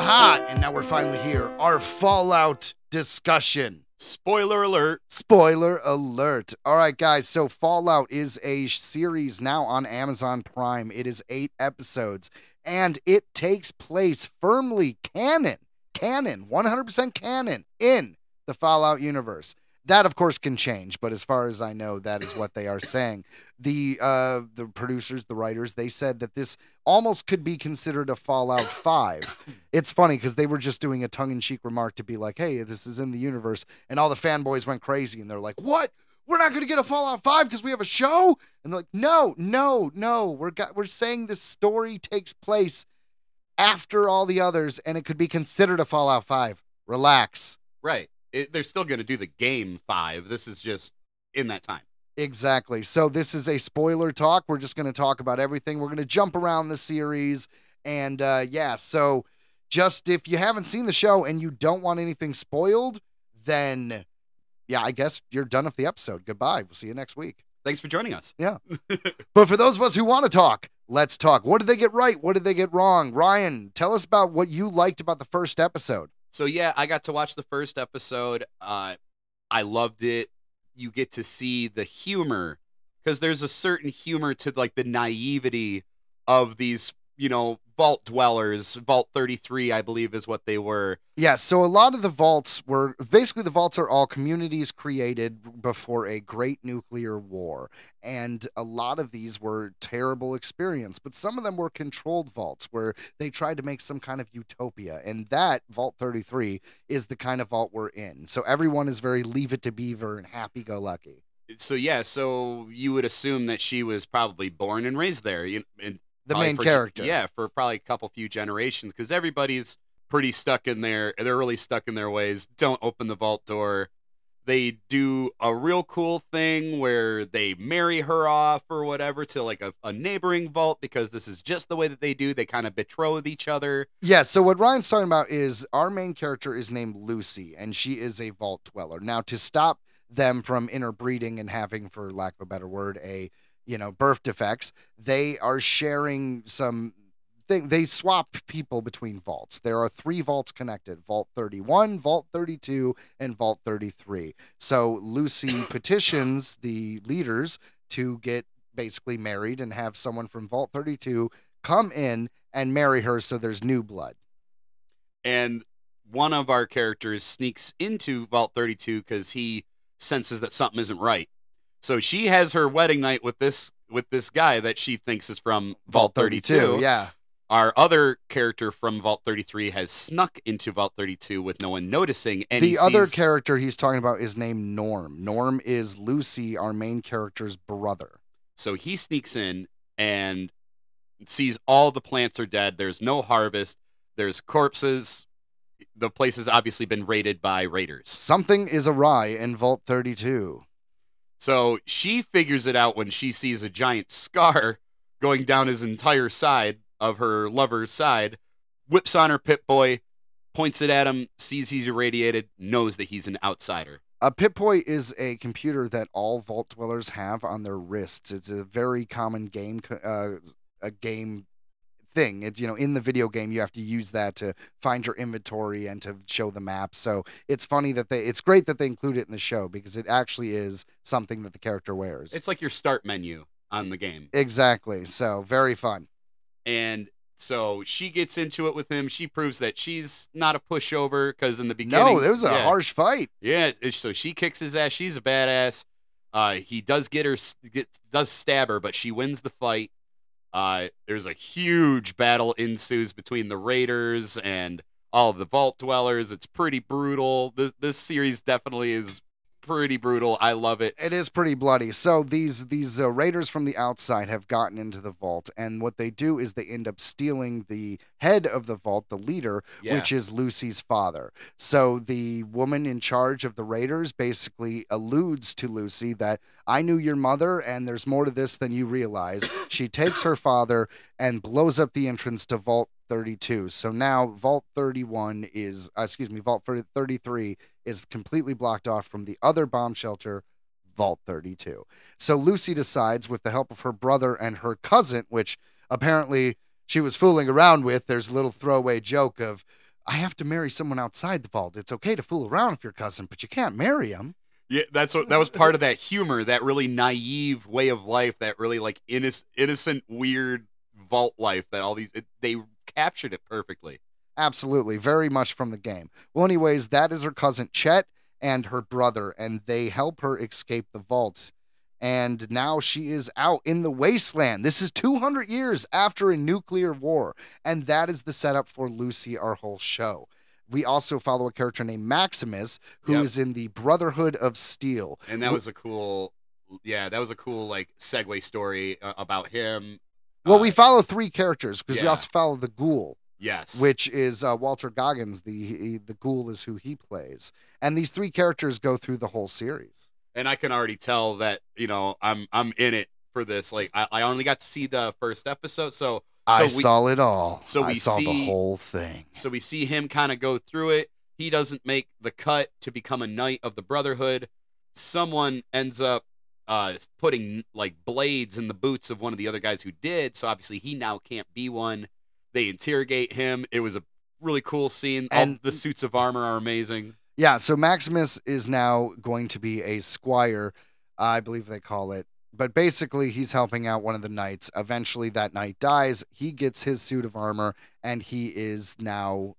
Aha! And now we're finally here. Our Fallout discussion. Spoiler alert. Spoiler alert. All right, guys. So, Fallout is a series now on Amazon Prime. It is eight episodes, and it takes place firmly canon, canon, 100% canon in the Fallout universe. That, of course, can change, but as far as I know, that is what they are saying. The uh, the producers, the writers, they said that this almost could be considered a Fallout 5. It's funny because they were just doing a tongue in cheek remark to be like, hey, this is in the universe. And all the fanboys went crazy and they're like, what? We're not going to get a Fallout 5 because we have a show? And they're like, no, no, no. We're, got, we're saying this story takes place after all the others and it could be considered a Fallout 5. Relax. Right. It, they're still going to do the game five. This is just in that time. Exactly. So this is a spoiler talk. We're just going to talk about everything. We're going to jump around the series. And uh, yeah, so just if you haven't seen the show and you don't want anything spoiled, then yeah, I guess you're done with the episode. Goodbye. We'll see you next week. Thanks for joining us. Yeah. but for those of us who want to talk, let's talk. What did they get right? What did they get wrong? Ryan, tell us about what you liked about the first episode. So yeah, I got to watch the first episode. Uh, I loved it. You get to see the humor because there's a certain humor to like the naivety of these, you know, vault dwellers. Vault 33, I believe, is what they were. Yeah, so a lot of the vaults were basically the vaults are all communities created before a great nuclear war. And a lot of these were terrible experience, but some of them were controlled vaults where they tried to make some kind of utopia. And that Vault 33 is the kind of vault we're in. So everyone is very leave it to beaver and happy go lucky. So yeah, so you would assume that she was probably born and raised there. You, and The main for character. Yeah, for probably a couple few generations because everybody's pretty stuck in their they're really stuck in their ways. Don't open the vault door. They do a real cool thing where they marry her off or whatever to like a, a neighboring vault because this is just the way that they do. They kind of betroth each other. Yeah, so what Ryan's talking about is our main character is named Lucy, and she is a vault dweller. Now, to stop them from interbreeding and having, for lack of a better word, a you know birth defects, they are sharing some thing. They swap people between vaults. There are three vaults connected: Vault 31, Vault 32, and Vault 33. So Lucy petitions the leaders to get basically married and have someone from Vault 32 come in and marry her so there's new blood. And one of our characters sneaks into Vault 32 because he senses that something isn't right. So she has her wedding night with this with this guy that she thinks is from Vault 32. Yeah. Our other character from Vault 33 has snuck into Vault 32 with no one noticing. And the he other sees- character he's talking about is named Norm. Norm is Lucy, our main character's brother. So he sneaks in and sees all the plants are dead. There's no harvest. There's corpses. The place has obviously been raided by raiders. Something is awry in Vault 32. So she figures it out when she sees a giant scar going down his entire side of her lover's side, whips on her Pip-Boy, points it at him, sees he's irradiated, knows that he's an outsider. A Pip-Boy is a computer that all Vault dwellers have on their wrists. It's a very common game, uh, a game thing. It's you know in the video game you have to use that to find your inventory and to show the map. So it's funny that they. It's great that they include it in the show because it actually is something that the character wears. It's like your start menu on the game. exactly. So very fun. And so she gets into it with him. She proves that she's not a pushover because in the beginning, No, it was a yeah, harsh fight. Yeah, so she kicks his ass. She's a badass. Uh, he does get her, get, does stab her, but she wins the fight. Uh, there's a huge battle ensues between the raiders and all the vault dwellers. It's pretty brutal. This this series definitely is pretty brutal. I love it. It is pretty bloody. So these these uh, raiders from the outside have gotten into the vault, and what they do is they end up stealing the head of the vault, the leader, Yeah. which is Lucy's father. So the woman in charge of the raiders basically alludes to Lucy that I knew your mother, and there's more to this than you realize. she takes her father and blows up the entrance to Vault 32. So now Vault 31 is, uh, excuse me, Vault 33 is completely blocked off from the other bomb shelter, Vault 32. So Lucy decides, with the help of her brother and her cousin, which apparently she was fooling around with, there's a little throwaway joke of, I have to marry someone outside the vault. It's okay to fool around with your cousin, but you can't marry him. Yeah, that's what that was part of that humor, that really naive way of life, that really like innocent, innocent, weird vault life that all these it, they captured it perfectly. Absolutely, very much from the game. Well, anyways, that is her cousin Chet and her brother, and they help her escape the vault. And now she is out in the wasteland. This is 200 years after a nuclear war, and that is the setup for Lucy, our whole show. We also follow a character named Maximus, who is Yep. in the Brotherhood of Steel. And that was a cool, yeah, that was a cool like segue story uh, about him. Well, Uh, we follow three characters because we also follow the Ghoul. yes, which is uh, Walton Goggins. The he, the ghoul is who he plays, and these three characters go through the whole series. and I can already tell that you know I'm I'm in it for this. Like I, I only got to see the first episode, so I we- saw it all. so I we saw the whole thing. so we see him kind of go through it. He doesn't make the cut to become a knight of the Brotherhood. Someone ends up uh, putting like blades in the boots of one of the other guys who did. So obviously he now can't be one. They interrogate him. It was a really cool scene. All And- the suits of armor are amazing. Yeah, so Maximus is now going to be a squire, I believe they call it. But basically, he's helping out one of the knights. Eventually, that knight dies. He gets his suit of armor, and he is now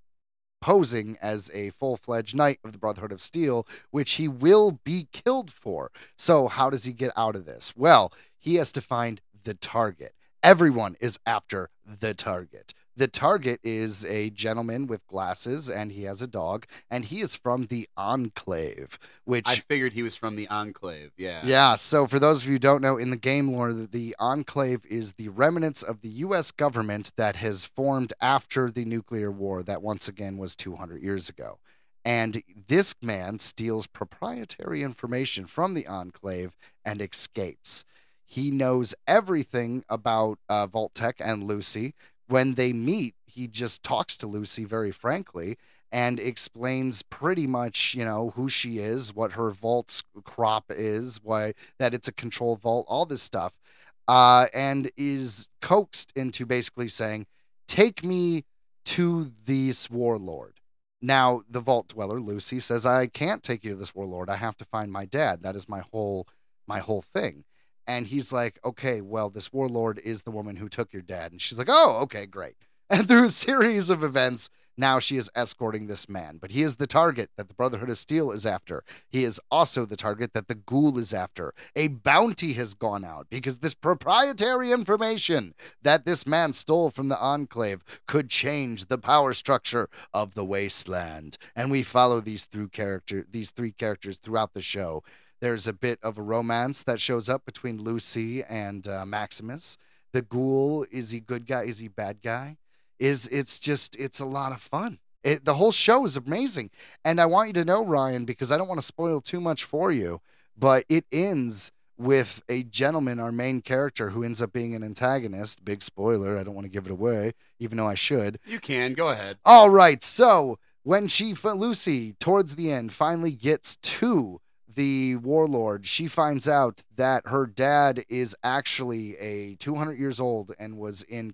posing as a full fledged knight of the Brotherhood of Steel, which he will be killed for. So, how does he get out of this? Well, he has to find the target. Everyone is after the target. The target is a gentleman with glasses, and he has a dog, and he is from the Enclave, which I figured he was from the Enclave. Yeah. yeah, so for those of you who don't know, in the game lore, the, Enclave is the remnants of the U.S. government that has formed after the nuclear war that once again was 200 years ago. And this man steals proprietary information from the Enclave and escapes. He knows everything about uh, Vault-Tec and Lucy. When they meet, he just talks to Lucy very frankly and explains pretty much, you know, who she is, what her vault's crop is, why that it's a control vault, all this stuff, uh, and is coaxed into basically saying, "Take me to this warlord." Now, the vault dweller Lucy says, "I can't take you to this warlord. I have to find my dad. That is my whole, my whole thing." And he's like, "Okay, well, this warlord is the woman who took your dad." And she's like, "Oh, okay, great." And through a series of events, now she is escorting this man, but he is the target that the Brotherhood of Steel is after. He is also the target that the Ghoul is after. A bounty has gone out because this proprietary information that this man stole from the Enclave could change the power structure of the wasteland. And we follow these through character these three characters throughout the show. There's a bit of a romance that shows up between Lucy and uh, Maximus. The Ghoul is he good guy? Is he bad guy? is it's just it's a lot of fun. It, the whole show is amazing, and I want you to know, Ryan, because I don't want to spoil too much for you, but it ends with a gentleman, our main character, who ends up being an antagonist. Big spoiler. I don't want to give it away, even though I should. You can go ahead. All right, so when she Lucy towards the end finally gets to the warlord, she finds out that her dad is actually a 200 years old and was in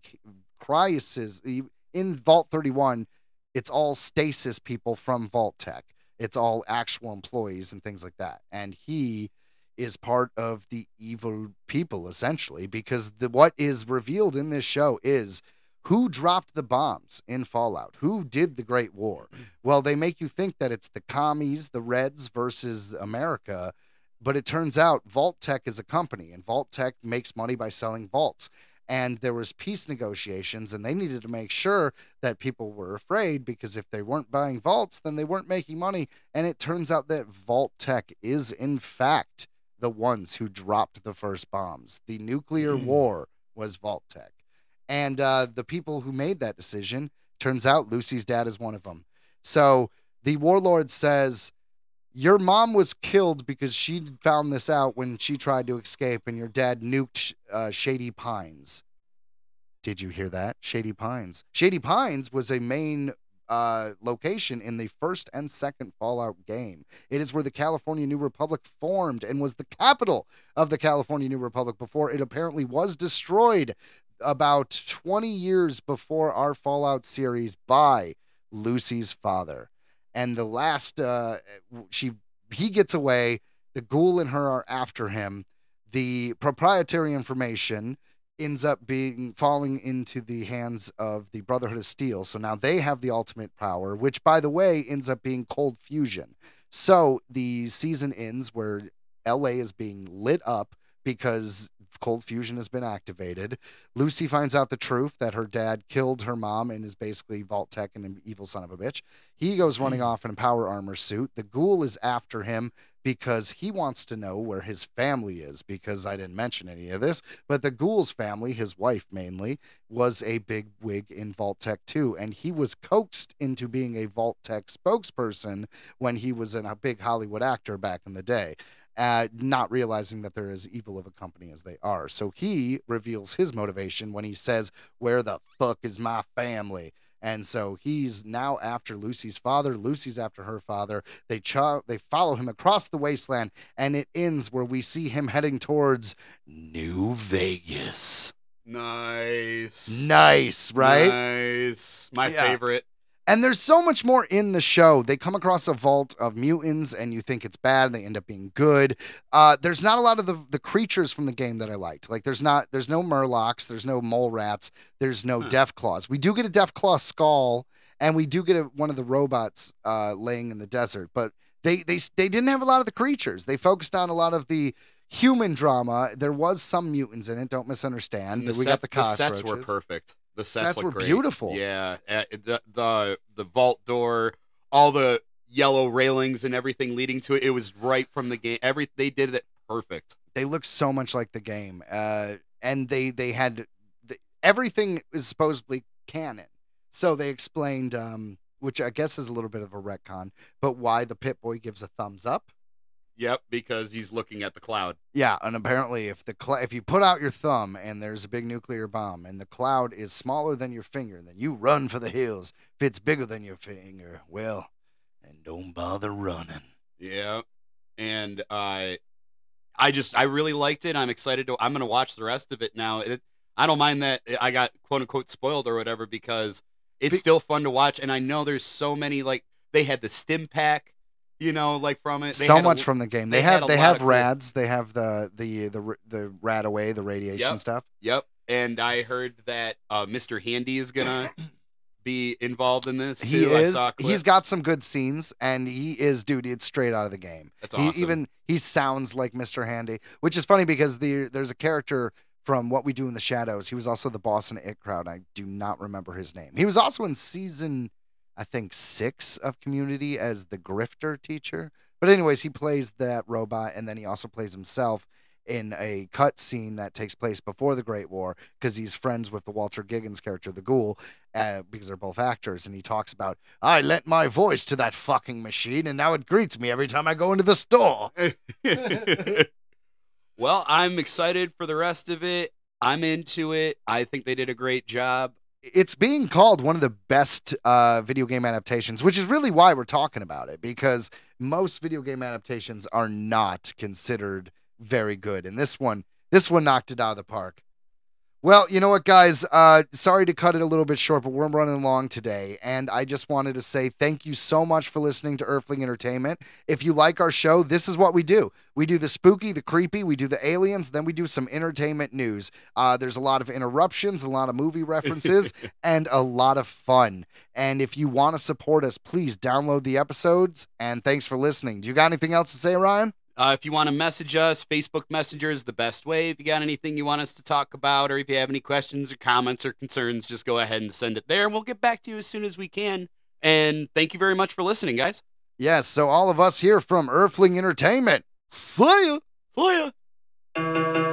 crisis in Vault 31. It's all stasis people from Vault-Tec. It's all actual employees and things like that. And he is part of the evil people essentially because the what is revealed in this show is Who dropped the bombs in Fallout? Who did the Great War? Well, they make you think that it's the commies, the Reds versus America, but it turns out Vault-Tec is a company, and Vault-Tec makes money by selling vaults. And there was peace negotiations, and they needed to make sure that people were afraid because if they weren't buying vaults, then they weren't making money. And it turns out that Vault-Tec is, in fact, the ones who dropped the first bombs. The nuclear Mm. war was Vault-Tec. And uh, the people who made that decision, turns out Lucy's dad is one of them. So the warlord says, Your mom was killed because she found this out when she tried to escape, and your dad nuked uh, Shady Pines. Did you hear that? Shady Pines. Shady Pines was a main uh, location in the first and second Fallout game. It is where the California New Republic formed and was the capital of the California New Republic before it apparently was destroyed about 20 years before our Fallout series by Lucy's father. And the last, uh, she he gets away. The ghoul and her are after him. The proprietary information ends up being falling into the hands of the Brotherhood of Steel. So now they have the ultimate power, which, by the way, ends up being cold fusion. So the season ends where LA is being lit up because cold fusion has been activated. Lucy finds out the truth that her dad killed her mom and is basically Vault-Tec and an evil son of a bitch. He goes running hmm. off in a power armor suit. The ghoul is after him because he wants to know where his family is because I didn't mention any of this, but the ghoul's family, his wife mainly, was a big wig in Vault-Tec too, and he was coaxed into being a Vault-Tec spokesperson when he was a big Hollywood actor back in the day. Uh, not realizing that they're as evil of a company as they are. So he reveals his motivation when he says, Where the fuck is my family? And so he's now after Lucy's father. Lucy's after her father. They ch- they follow him across the wasteland, and it ends where we see him heading towards New Vegas. Nice. Nice, right? Nice. My Yeah. favorite. And there's so much more in the show. They come across a vault of mutants, and you think it's bad. And they end up being good. Uh, there's not a lot of the, the creatures from the game that I liked. Like there's not there's no mirelurks, there's no mole rats, there's no Huh. death claws. We do get a death claw skull, and we do get a, one of the robots uh, laying in the desert. But they they they didn't have a lot of the creatures. They focused on a lot of the human drama. There was some mutants in it. Don't misunderstand. The, we got sets, the, the sets were perfect. The sets, Sets were great. beautiful. Yeah, uh, the the the vault door, all the yellow railings and everything leading to it. It was right from the game. Every they did it perfect. they look so much like the game uh and they they had the, everything is supposedly canon so they explained um which i guess is a little bit of a retcon but why the Pip-Boy gives a thumbs up Yep, because he's looking at the cloud. yeah and apparently if the cl- if you put out your thumb and there's a big nuclear bomb and the cloud is smaller than your finger then you run for the hills if it's bigger than your finger well and don't bother running Yeah, and uh, I just I really liked it. I'm excited to. I'm gonna watch the rest of it now. It, I don't mind that I got quote unquote spoiled or whatever because it's Be- still fun to watch. And I know there's so many like they had the Stimpak, you know, like from it. They so had a- much from the game. They, they have they have cool- rads. They have the the the the RadAway, the radiation Yep. stuff. Yep, and I heard that uh, Mr. Handy is gonna be involved in this. He too. Is. He's got some good scenes, and he is, dude. It's straight out of the game. That's He awesome. even he sounds like Mr. Handy, which is funny because the there's a character from What We Do in the Shadows. He was also the boss in It Crowd. I do not remember his name. He was also in season, I think six of Community as the grifter teacher. But anyways, he plays that robot, and then he also plays himself in a cut scene that takes place before the Great War because he's friends with the Walton Goggins character, the Ghoul, uh, because they're both actors. And he talks about, I lent my voice to that fucking machine, and now it greets me every time I go into the store. well, I'm excited for the rest of it. I'm into it. I think they did a great job. It's being called one of the best uh, video game adaptations, which is really why we're talking about it because most video game adaptations are not considered very good, and this one, this one knocked it out of the park. Well, you know what, guys? Uh, sorry to cut it a little bit short, but we're running along today. And I just wanted to say thank you so much for listening to Earthling Entertainment. If you like our show, this is what we do we do the spooky, the creepy, we do the aliens, then we do some entertainment news. Uh, there's a lot of interruptions, a lot of movie references, and a lot of fun. And if you want to support us, please download the episodes. And thanks for listening. Do you got anything else to say, Ryan? Uh, if you want to message us, Facebook Messenger is the best way. If you got anything you want us to talk about, or if you have any questions or comments or concerns, just go ahead and send it there, and we'll get back to you as soon as we can. And thank you very much for listening, guys. Yes, so all of us here from Earthling Entertainment. See ya! See ya.